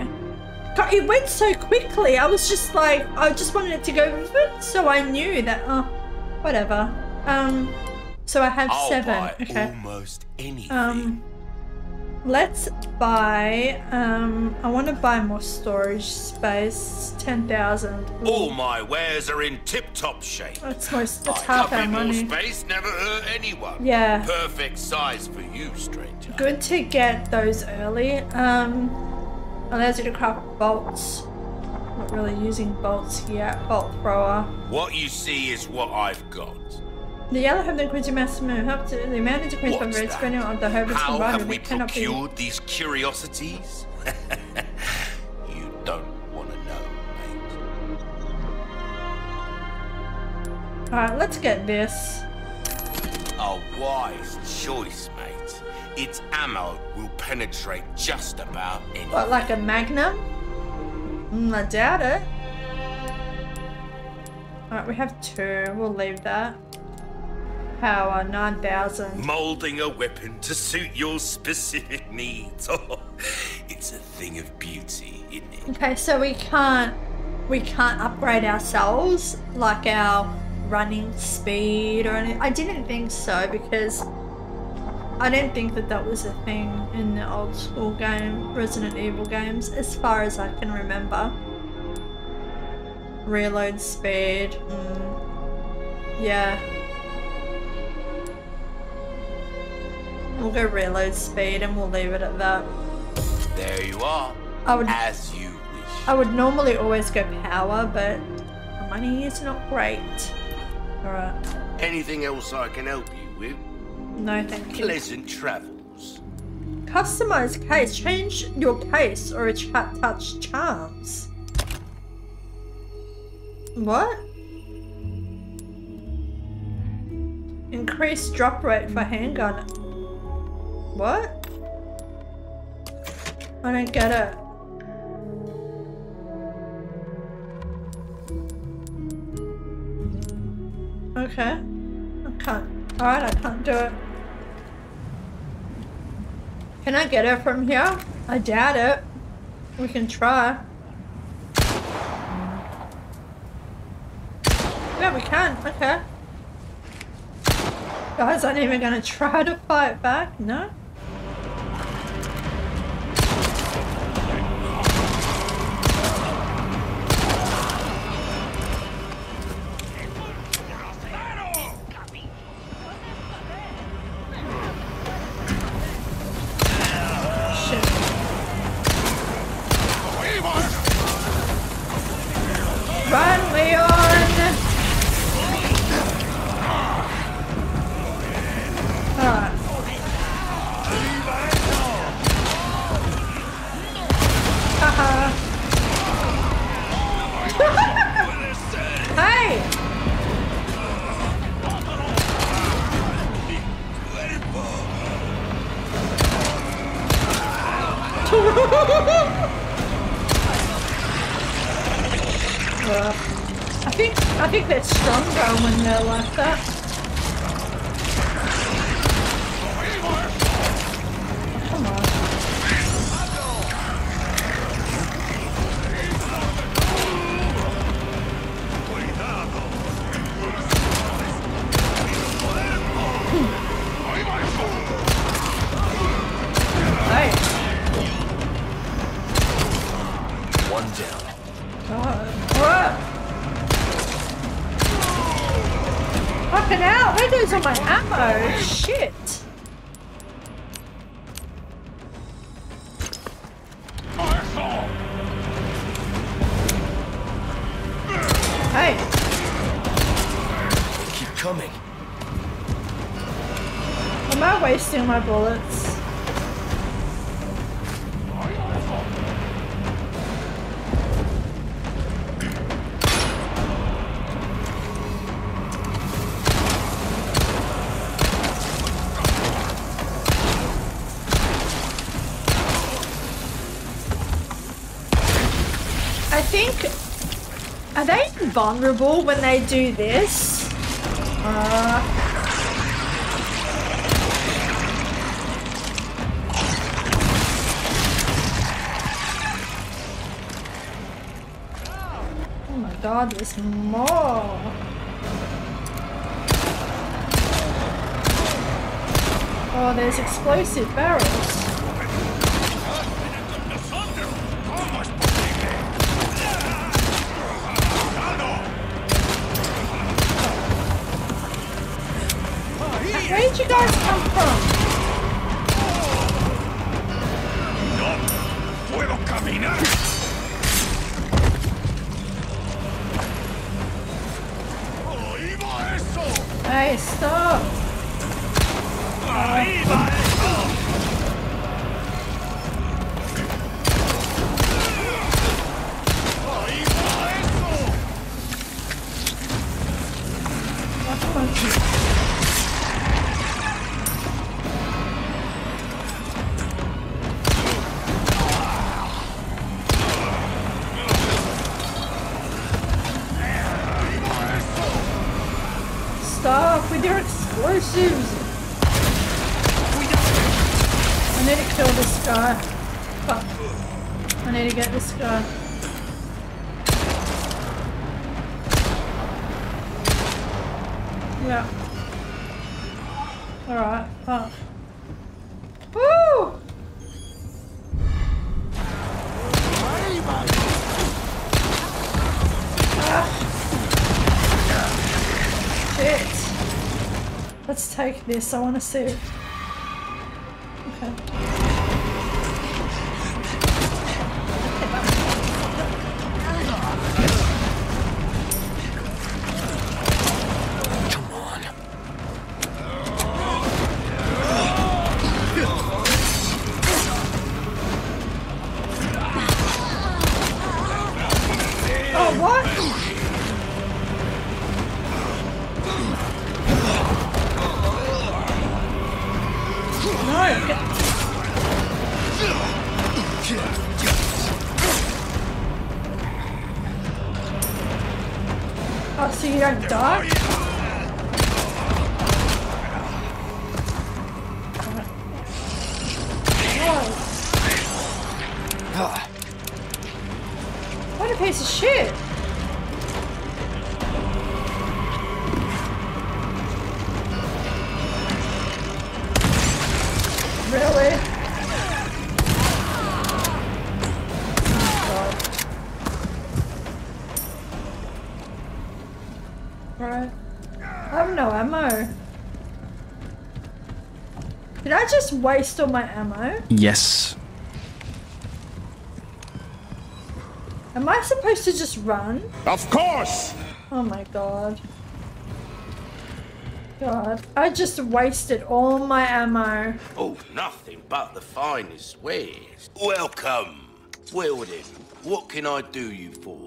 God, it went so quickly. I was just like, I just wanted it to go, so I knew that. Oh, whatever. Um, so I have I'll seven. buy Okay. almost anything. Um, let's buy. Um, I want to buy more storage space. Ten thousand. All my wares are in tip-top shape. That's most. That's I half our more money. space never hurt anyone. Yeah. Perfect size for you, stranger. Good to get those early. Um, allows you to craft bolts. Not really using bolts yet. Bolt thrower. What you see is what I've got. The yellow the increase in maximum help to the amount of decrease by What's rate that? spending on the How have we with it cannot be. procured these curiosities? you don't want to know, mate. Alright, let's get this. A wise choice, mate. Its ammo will penetrate just about anything. What, like a magnum? Mm, I doubt it. Alright, we have two. We'll leave that. Power, 9,000. Molding a weapon to suit your specific needs. Oh, it's a thing of beauty, isn't it? Okay, so we can't we can't upgrade ourselves like our running speed or anything. I didn't think so because I didn't think that that was a thing in the old school game Resident Evil games, as far as I can remember. Reload speed. Mm. Yeah. We'll go reload speed and we'll leave it at that. There you are. I would As you wish. I would normally always go power, but the money is not great. Alright. Anything else I can help you with? No, thank you. Pleasant travels. Customize case. Change your case or a chat touch charms. What? Increase drop rate for handgun. What? I don't get it. Okay. I can't. Alright, I can't do it. Can I get it from here? I doubt it. We can try. Yeah, we can. Okay. Guys, aren't even gonna try to fight back? No? My bullets? I think are they vulnerable when they do this? Uh, god, there's more. Oh, there's explosive barrels. Where'd you guys come from? This, I wanna see it. A piece of shit! Really? Oh, right. I have no ammo. Did I just waste all my ammo? Yes. I supposed to just run? Of course! Oh my god. God, I just wasted all my ammo. Oh, nothing but the finest wares. Welcome. Well then, what can I do you for?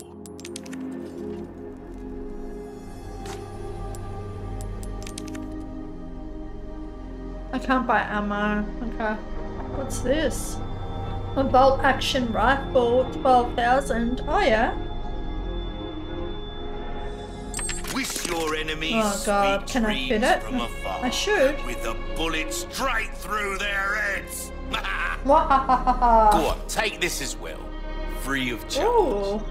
I can't buy ammo. Okay. What's this? A bolt action rifle, 12,000. Oh yeah. Wish your enemies Oh god, can I fit it? afar. I should. With a bullet straight through their heads. Go on, take this as well. Free of charge. Ooh.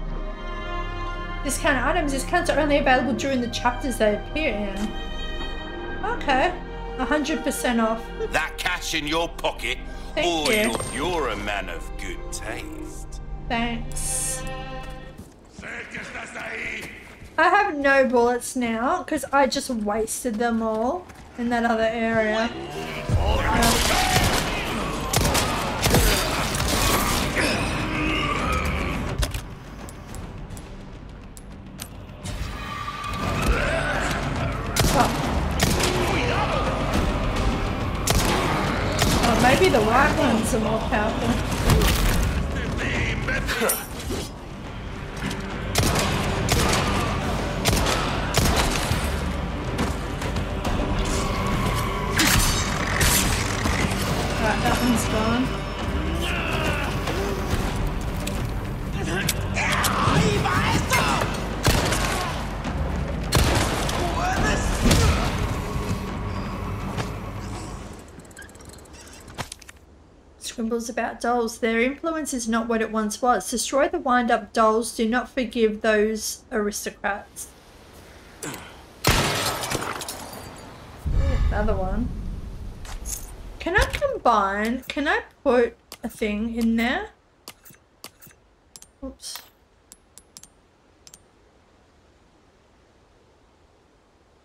Discount items. Discounts are only available during the chapters they appear in. Okay. 100% off. That cash in your pocket, Thank or you. you're, you're a man of good taste. Thanks. I have no bullets now because I just wasted them all in that other area. Ones About dolls. Their influence is not what it once was. Destroy the wind up dolls. Do not forgive those aristocrats. Another one. Can I combine? Can I put a thing in there? Oops.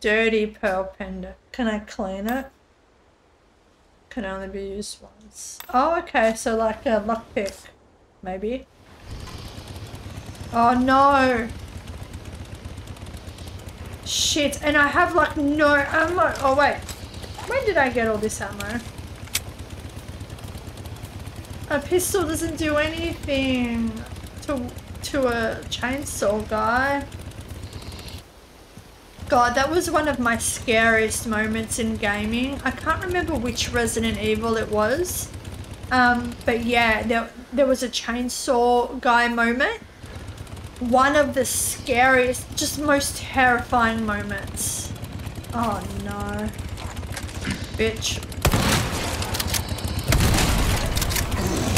Dirty pearl pendant. Can I clean it? Can only be used once. Oh, okay. So like a lockpick, maybe. Oh no. Shit, and I have like no ammo. Oh wait, when did I get all this ammo? A pistol doesn't do anything to to a chainsaw guy. God, that was one of my scariest moments in gaming. I can't remember which Resident Evil it was. Um, but yeah, there, there was a chainsaw guy moment. One of the scariest, just most terrifying moments. Oh no. Bitch.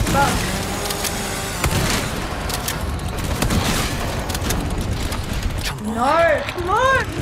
Fuck. No, come on!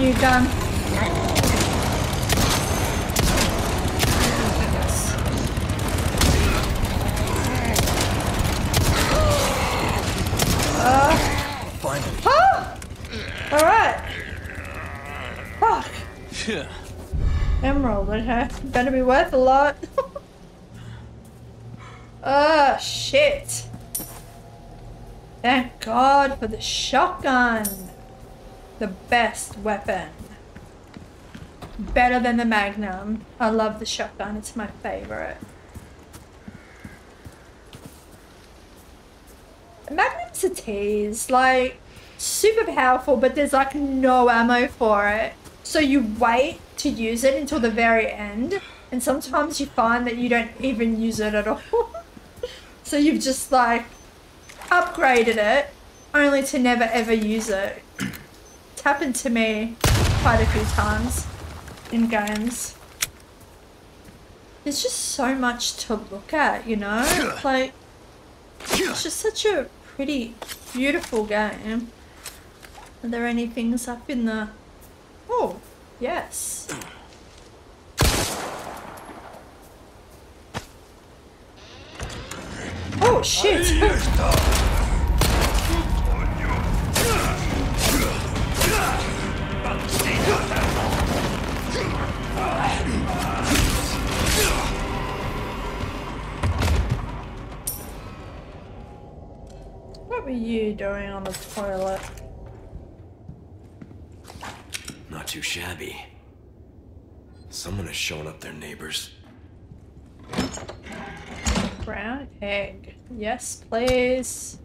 you gun. Uh, Finally. ah! Alright. Fuck. Emerald, okay. Better be worth a lot. oh, shit. Thank God for the shotgun. The best weapon. Better than the Magnum. I love the shotgun, it's my favorite. Magnum's a tease, like super powerful, but there's like no ammo for it. So you wait to use it until the very end, and sometimes you find that you don't even use it at all. so you've just like upgraded it only to never ever use it. It's happened to me quite a few times in games. There's just so much to look at, you know? Like, it's just such a pretty, beautiful game. Are there any things up in the... Oh, yes. Oh, shit! Are you doing on the toilet? Not too shabby. Someone has shown up their neighbors. Brown egg. Yes, please.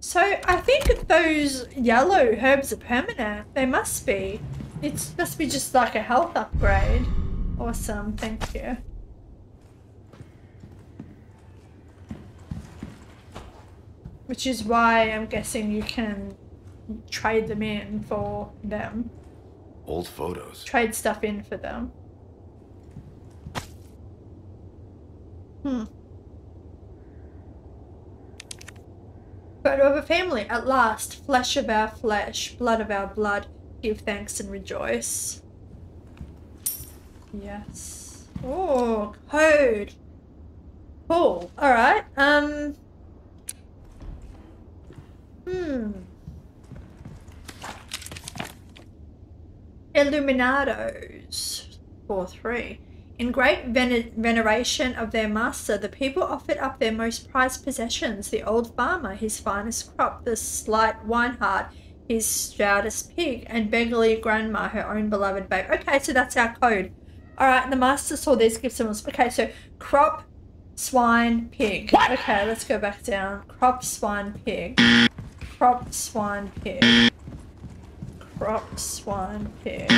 So I think those yellow herbs are permanent. They must be. It must be just like a health upgrade. Awesome, thank you. Which is why I'm guessing you can trade them in for them. Old photos. Trade stuff in for them. Hmm. Photo of a family, at last, flesh of our flesh, blood of our blood, give thanks and rejoice. Yes. Oh, code. Cool. Alright, um... Hmm. Illuminados. 4-3. In great vener veneration of their master, the people offered up their most prized possessions the old farmer, his finest crop, the slight winehard, his stoutest pig, and beggarly grandma, her own beloved babe. Okay, so that's our code. Alright, the master saw these gifts and was. Okay, so crop, swine, pig. Okay, let's go back down. Crop, swine, pig. Crop, swine, pig. Crop, swine, pig.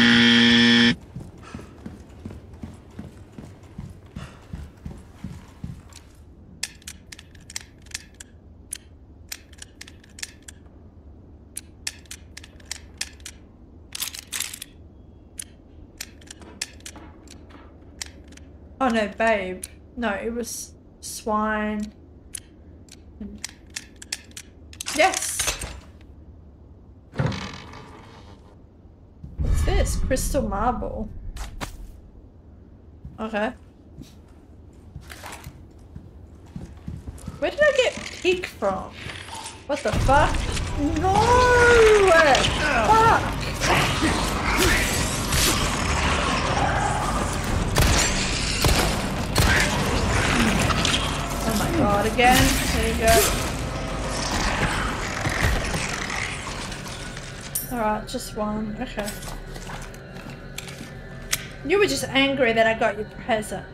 Oh no, babe. No, it was swine. Yes! What's this? Crystal marble. Okay. Where did I get pig from? What the fuck? No! Fuck! Oh my god, again? There you go. Alright, just one. Okay. You were just angry that I got your present.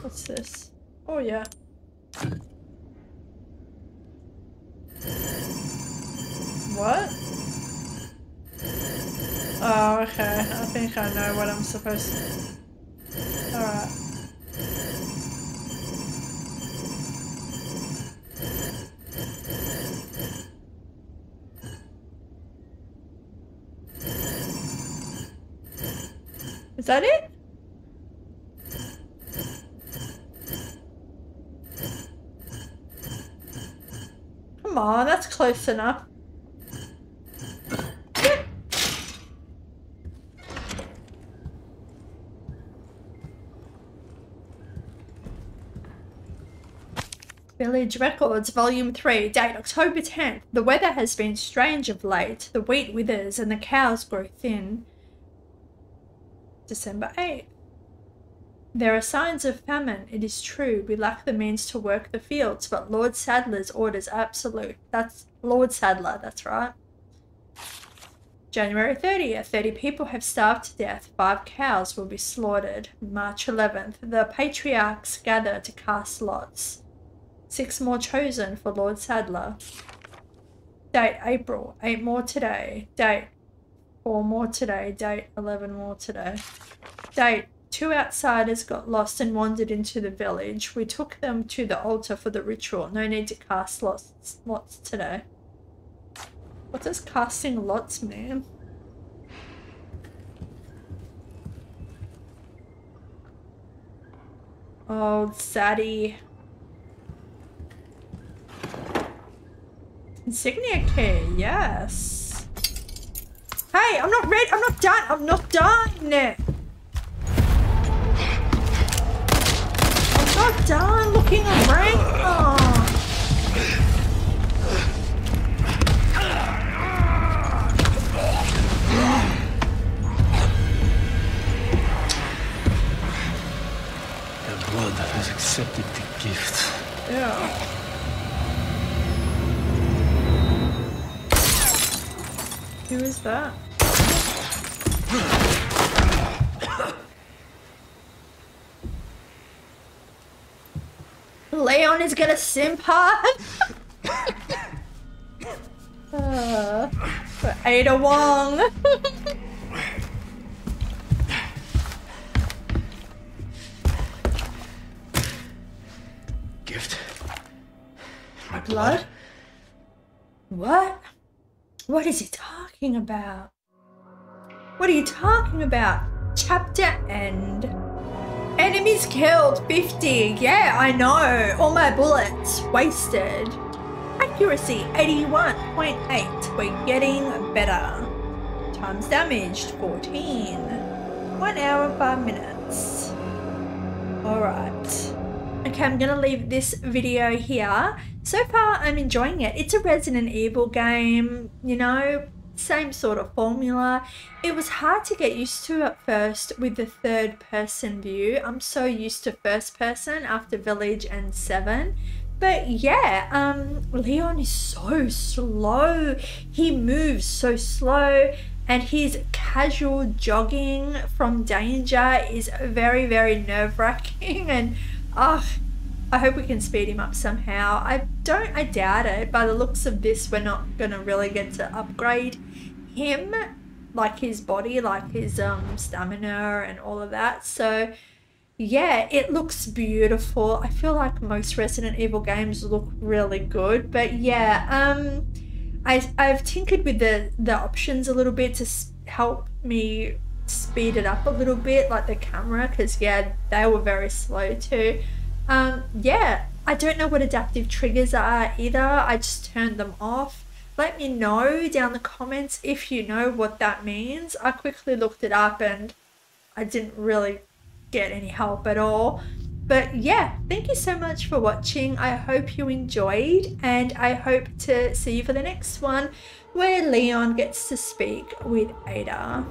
What's this? Oh yeah. What? Oh, okay. I think I know what I'm supposed to... Alright. That it? Come on, that's close enough. Village Records, Volume 3, date October 10th. The weather has been strange of late. The wheat withers and the cows grow thin. December 8th. There are signs of famine, it is true. We lack the means to work the fields, but Lord Saddler's orders absolute. That's Lord Saddler, that's right. January 30th. 30 people have starved to death. Five cows will be slaughtered. March 11th. The patriarchs gather to cast lots. Six more chosen for Lord Saddler. Date April. Eight more today. Date Four more today. Date 11 more today. Date Two outsiders got lost and wandered into the village. We took them to the altar for the ritual. No need to cast lots, lots today. What does casting lots mean? Oh, Sadie. Insignia key, yes. Hey, I'm not ready. I'm not done. I'm not done. I'm not done looking around. Oh. The blood has accepted the gift. Yeah. Who is that? Leon is gonna simp hard. uh, for Ada Wong. Gift. My Blood? What? What is he talking about? What are you talking about? Chapter end. Enemies killed 50. Yeah, I know. All my bullets wasted. Accuracy 81.8. We're getting better. Times damaged 14. 1 hour 5 minutes. Alright. Okay, I'm gonna leave this video here. So far, I'm enjoying it. It's a Resident Evil game, you know, same sort of formula. It was hard to get used to at first with the third person view. I'm so used to first person after Village and 7. But yeah, um, Leon is so slow. He moves so slow and his casual jogging from danger is very, very nerve wracking and oh, I hope we can speed him up somehow. I don't, I doubt it. By the looks of this, we're not going to really get to upgrade him, like his body, like his um, stamina and all of that. So, yeah, it looks beautiful. I feel like most Resident Evil games look really good. But yeah, um, I, I've tinkered with the, the options a little bit to help me speed it up a little bit, like the camera, because yeah, they were very slow too. Um, yeah, I don't know what adaptive triggers are either. I just turned them off. Let me know down the comments if you know what that means. I quickly looked it up and I didn't really get any help at all. But yeah, thank you so much for watching. I hope you enjoyed and I hope to see you for the next one where Leon gets to speak with Ada.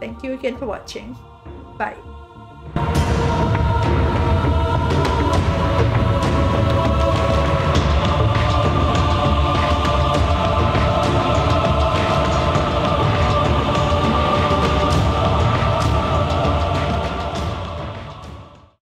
Thank you again for watching. Bye.